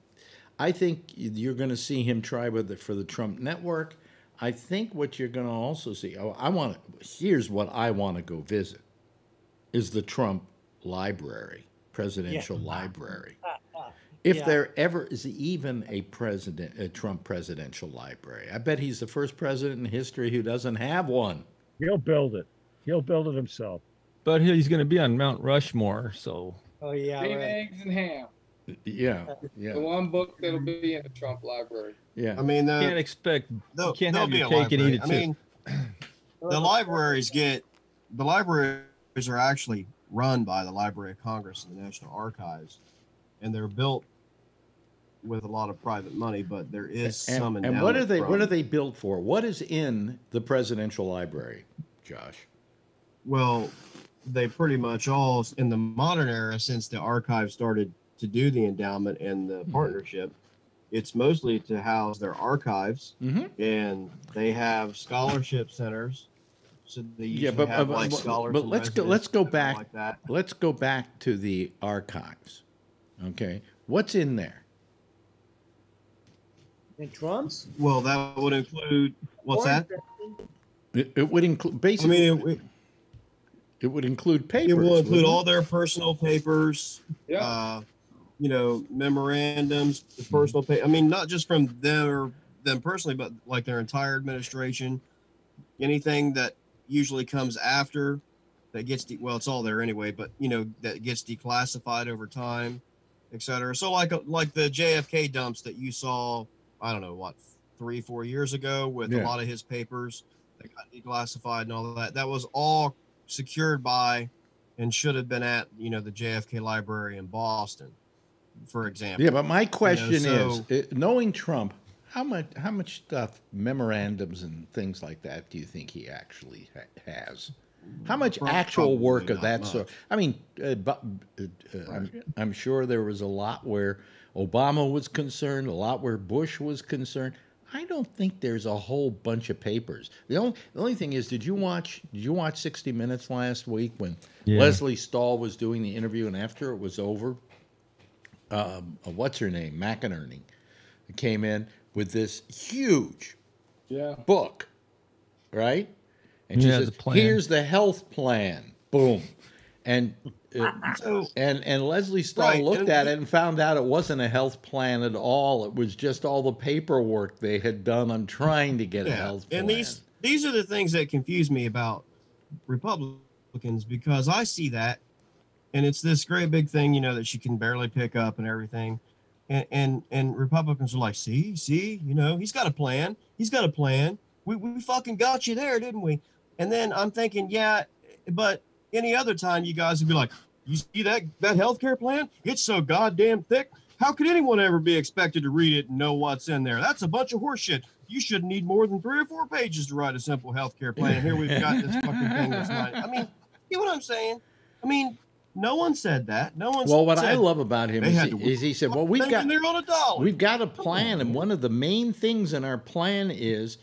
I think you're going to see him try with the, for the Trump network. I think what you're going to also see. Oh, I want to. Here's what I want to go visit. Is the Trump Library, presidential library. Uh, uh, if Yeah. there ever is even a president, a Trump presidential library, I bet he's the first president in history who doesn't have one. He'll build it. He'll build it himself. But he's going to be on Mount Rushmore, so Oh yeah, Green right. eggs and ham. Yeah, yeah. The one book that'll be in the Trump library. Yeah. I mean, can't expect there'll, you can't have your a cake and eat library. it I too. mean, the libraries get the libraries are actually run by the Library of Congress and the National Archives, and they're built with a lot of private money, but there is some And, and what are endowment they? What are they built for? What is in the presidential library, Josh? Well, they pretty much all in the modern era since the archive started to do the endowment and the Mm-hmm. partnership. It's mostly to house their archives, Mm-hmm. and they have scholarship centers. So they usually Yeah, but have but, like but- scholars. but let's go. Let's go back. Like that. Let's go back to the archives. Okay, what's in there? And Trump's? Well, that would include what's that? It, it would include I basically. mean, it, it would include papers. it will include all it? their personal papers. Yeah. uh, you know, memorandums, the personal pay. I mean, not just from them them personally, but like their entire administration. Anything that usually comes after that gets de- well, it's all there anyway. But you know, that gets declassified over time, et cetera. So like uh, like the JFK dumps that you saw, I don't know what three four years ago with Yeah. a lot of his papers that got declassified and all that. That was all secured by and should have been at you know the JFK Library in Boston, for example. Yeah, but my question so- is, uh, knowing Trump, how much how much stuff, memorandums and things like that, do you think he actually ha- has? How much Prob- actual work of not that sort? I mean, uh, but, uh, uh, I'm, I'm sure there was a lot where Obama was concerned, a lot where Bush was concerned. I don't think there's a whole bunch of papers. The only the only thing is, did you watch did you watch 60 Minutes last week when Yeah. Lesley Stahl was doing the interview and after it was over, um, uh, what's her name, McEnany, came in with this huge Yeah. book, right? And she Yeah, says, the "Here's the health plan." Boom, and uh, and and Lesley Stahl Right, looked at it and found out it wasn't a health plan at all. It was just all the paperwork they had done on trying to get a health plan. and these these are the things that confuse me about Republicans because I see that, and it's this great big thing, you know, that she can barely pick up and everything. And, and and Republicans are like, see, see, you know, he's got a plan. He's got a plan. We, we fucking got you there, didn't we? And then I'm thinking, yeah, but any other time you guys would be like, you see that that healthcare plan? It's so goddamn thick. How could anyone ever be expected to read it and know what's in there? That's a bunch of horseshit. You shouldn't need more than three or four pages to write a simple healthcare plan. Here we've got this fucking thing that's. I mean, you know what I'm saying? I mean, no one said that. No one. well, what I love about him is he, to is he said, "Well, we've got on a. We've got a plan, and one of the main things in our plan is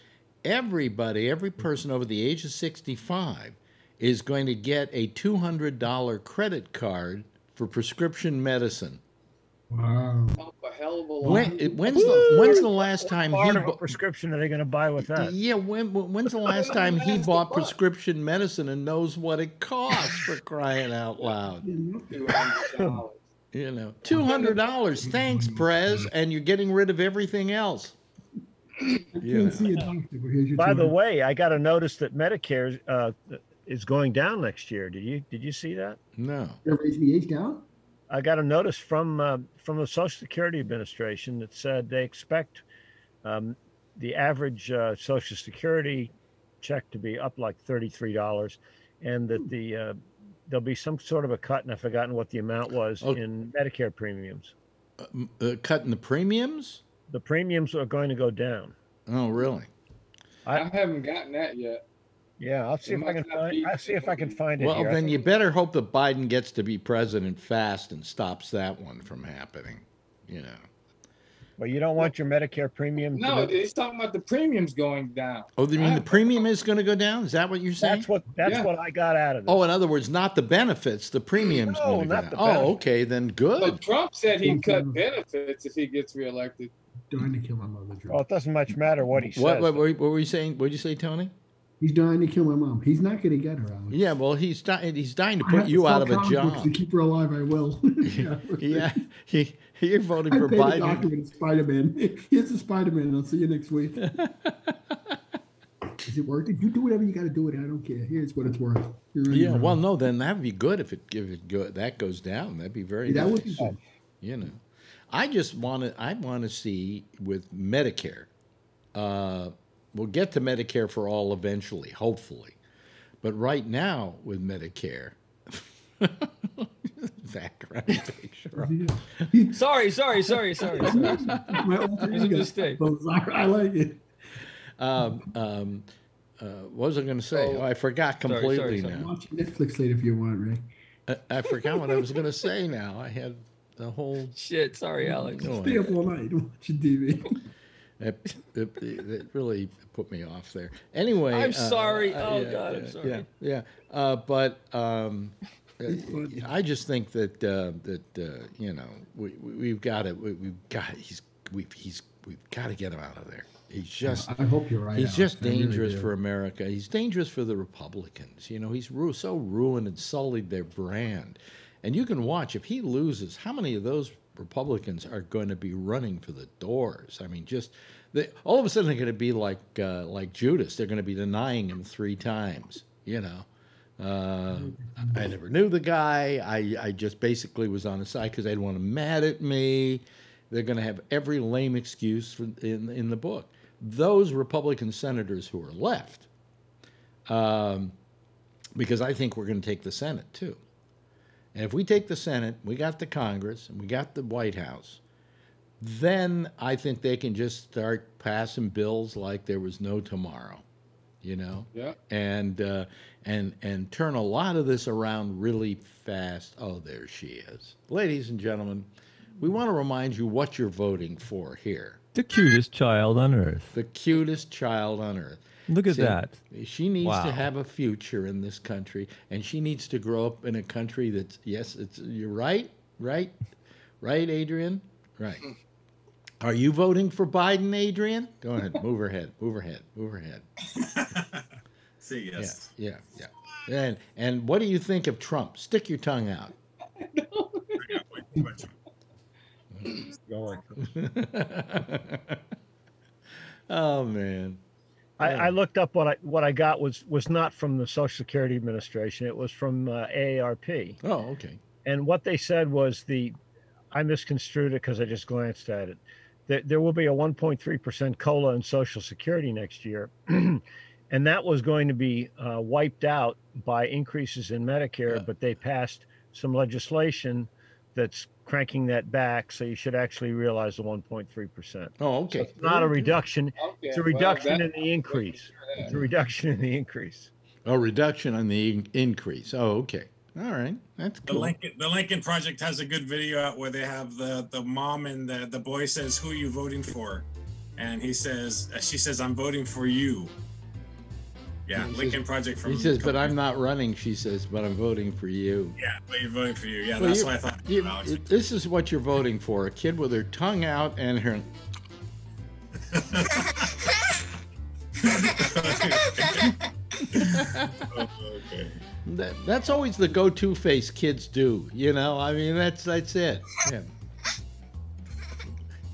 everybody, every person over the age of 65 is going to get a $200 credit card for prescription medicine. Wow. A hell of a lot. When, when's, the, when's the last time he Part of bought? prescription are they going to buy with that? Yeah, when, when's the last time he bought prescription medicine and knows what it costs for crying out loud? $200. You know, two hundred dollars. Thanks, Prez, and you're getting rid of everything else. I You know. can't see a doctor, but here's your By the way, I got a notice that Medicare uh, is going down next year. Did you did you see that? No. They're raising the age down? I got a notice from uh, from the Social Security Administration that said they expect um, the average uh, Social Security check to be up like thirty three dollars, and that the uh, there'll be some sort of a cut, and I've forgotten what the amount was Oh. in Medicare premiums. Uh, cutting the premiums? The premiums are going to go down. Oh, really? I haven't gotten that yet. Yeah, I'll see It if I can find. be- I'll see if I can find it. Well, here. Then you better hope that Biden gets to be president fast and stops that one from happening. You know. Well, you don't want your Medicare premium. No, be- he's talking about the premiums going down. Oh, you mean the premium is going to go down? Is that what you're saying? That's what that's Yeah. what I got out of it. Oh, in other words, not the benefits, the premiums. No, going not down. the Oh, okay, then good. But Trump said he'd cut benefits if he gets reelected. Dying to kill my mother, Joe. Well, it doesn't much matter what he says. What, what, what were you saying? What did you say, Tony? He's dying to kill my mom. He's not going to get her, Alex. Yeah, well, he's dying. He's dying to put to you out of a job. To keep her alive, I will. yeah. Yeah, he, you're voting I for paid Biden. with Spider Man. Here's the Spider Man. I'll see you next week. Is it worth it? You do whatever you got to do it. I don't care. Here's what it's worth. Yeah, well, no, then that'd be good if it if it go, that goes down. That'd be very Yeah, that nice. would be good. You know, I just want to. I want to see with Medicare. Uh, we'll get to Medicare for all eventually, hopefully, but right now with Medicare, background picture. Yeah. Sorry, sorry, sorry, sorry. sorry. My alter It's a mistake. I like it. Um, um, uh, what was I going to say? Oh, I forgot completely sorry, sorry. now. Watch Netflix later if you want, Ray. I, I forgot what I was going to say. Now I had the whole. Shit, sorry, Alex. Stay up all night watching TV. It, it, it really put me off there. Anyway, I'm uh, sorry. uh, Oh, yeah, God, I'm sorry. Yeah, yeah. Uh, but um, uh, I just think that uh, that uh, you know we, we we've got to we, we've got he's we've he's we've got to get him out of there. He's just I hope you're right. he's Alex. just I really dangerous for America. He's dangerous for the Republicans. You know, he's ru- so ruined and sullied their brand. And you can watch if he loses, how many of those Republicans are going to be running for the doors? I mean, just they, all of a sudden they're going to be like uh, like Judas. They're going to be denying him three times. You know. Uh, I never knew the guy. I, I just basically was on the side because they didn't want him mad at me. They're going to have every lame excuse for, in in the book. Those Republican senators who are left, um, because I think we're going to take the Senate too. And if we take the Senate, we got the Congress, and we got the White House, then I think they can just start passing bills like there was no tomorrow, you know Yeah. and uh, and and turn a lot of this around really fast. Oh, there she is, ladies and gentlemen. We want to remind you what you're voting for here. The cutest child on earth. The cutest child on earth. Look at See, that. She needs Wow. to have a future in this country, and she needs to grow up in a country that's yes, it's you're right, right, right, Adrian, right. Are you voting for Biden, Adrian? Go ahead, move her head, move her head, move her head. See, yes. Yeah, yeah, yeah. And and what do you think of Trump? Stick your tongue out. Going. oh man. I, I looked up what I what I got was was not from the Social Security Administration. It was from uh, AARP. Oh, okay. And what they said was the, I misconstrued it because I just glanced at it. That there will be a 1.3 percent COLA in Social Security next year, and that was going to be uh, wiped out by increases in Medicare. But they passed some legislation that's cranking that back, so you should actually realize the 1.3 percent. Oh, okay. It's not a reduction. Okay, It's a well, reduction that- in the increase. It's a reduction in the increase. A reduction on the in- increase. Oh, okay. All right. That's cool. The. Lincoln the Lincoln Project has a good video out where they have the the mom and the the boy says, "Who are you voting for?" And he says, uh, "She says I'm voting for you." Yeah, He Lincoln says- Project from. He says, "But I'm not running." She says, "But I'm voting for you." Yeah, but you're voting for you. Yeah, Well, that's what I thought. you- this is what you're voting for: a kid with her tongue out and her. okay. That, that's always the go-to face kids do. You know, I mean, that's that's it. Yeah.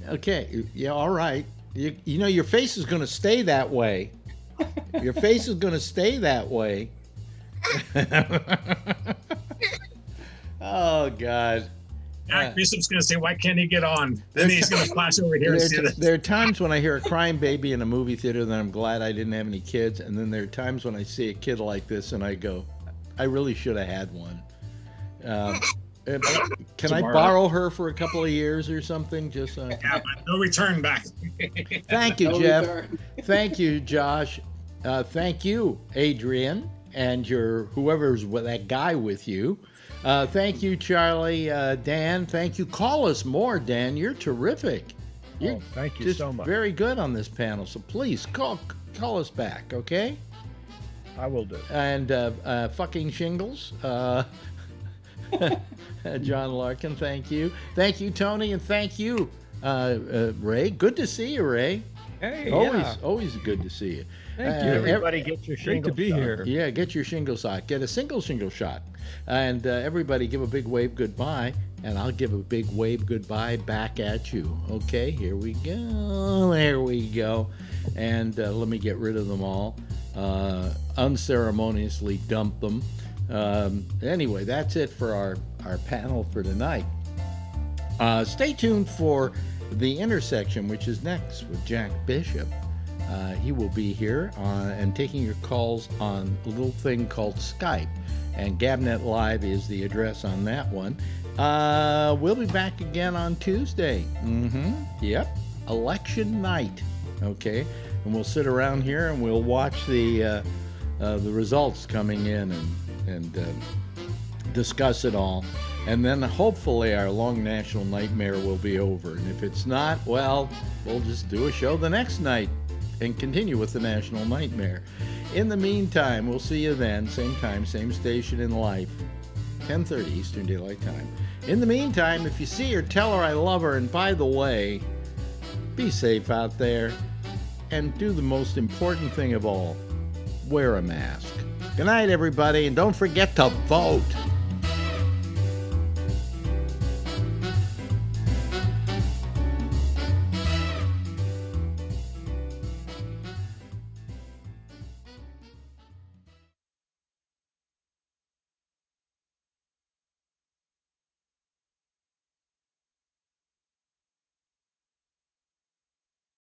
Okay. Yeah. All right. You, you know, your face is going to stay that way. Your face is going to stay that way. oh God. Bishop's gonna say, "Why can't he get on?" Then he's gonna flash over here and There, see are this. there are times when I hear a crying baby in a movie theater that I'm glad I didn't have any kids, and then there are times when I see a kid like this and I go, I really should have had one. Um, uh, can I borrow her for a couple of years or something? Just uh, Yeah, no return back. thank you, No Jeff. return. Thank you, Josh. Uh, thank you, Adrian, and your whoever's with that guy with you. Uh, thank you, Charlie, uh, Dan. Thank you. Call us more, Dan. You're terrific. You're Oh, thank you just so much. Very good on this panel. So please call call us back, okay? I will do. And uh, uh, fucking shingles. Uh, John Larkin, thank you. Thank you, Tony, and thank you, uh, uh, Ray. Good to see you, Ray. Hey, always, yeah. always good to see you. Thank Uh, you. ev- Everybody get your Great shingle to be shot. here. yeah, get your shingle shot. Get a single shingle shot. And uh, everybody give a big wave goodbye, and I'll give a big wave goodbye back at you. Okay, here we go. There we go. And uh, let me get rid of them all. Uh, unceremoniously dump them. Um, anyway, that's it for our, our panel for tonight. Uh, stay tuned for the intersection, which is next with Jack Bishop. Uh, he will be here uh, and taking your calls on a little thing called Skype. And GABNet Live is the address on that one. Uh, we'll be back again on Tuesday. Mm-hmm. Yep. Election night. Okay. And we'll sit around here and we'll watch the uh, uh, the results coming in and and uh, discuss it all. And then hopefully our long national nightmare will be over. And if it's not, well, we'll just do a show the next night and continue with the national nightmare. In the meantime, we'll see you then, same time, same station in life, 10:30 Eastern Daylight Time. In the meantime, if you see her, tell her I love her. And by the way, be safe out there and do the most important thing of all wear a mask. Good night, everybody, and don't forget to vote.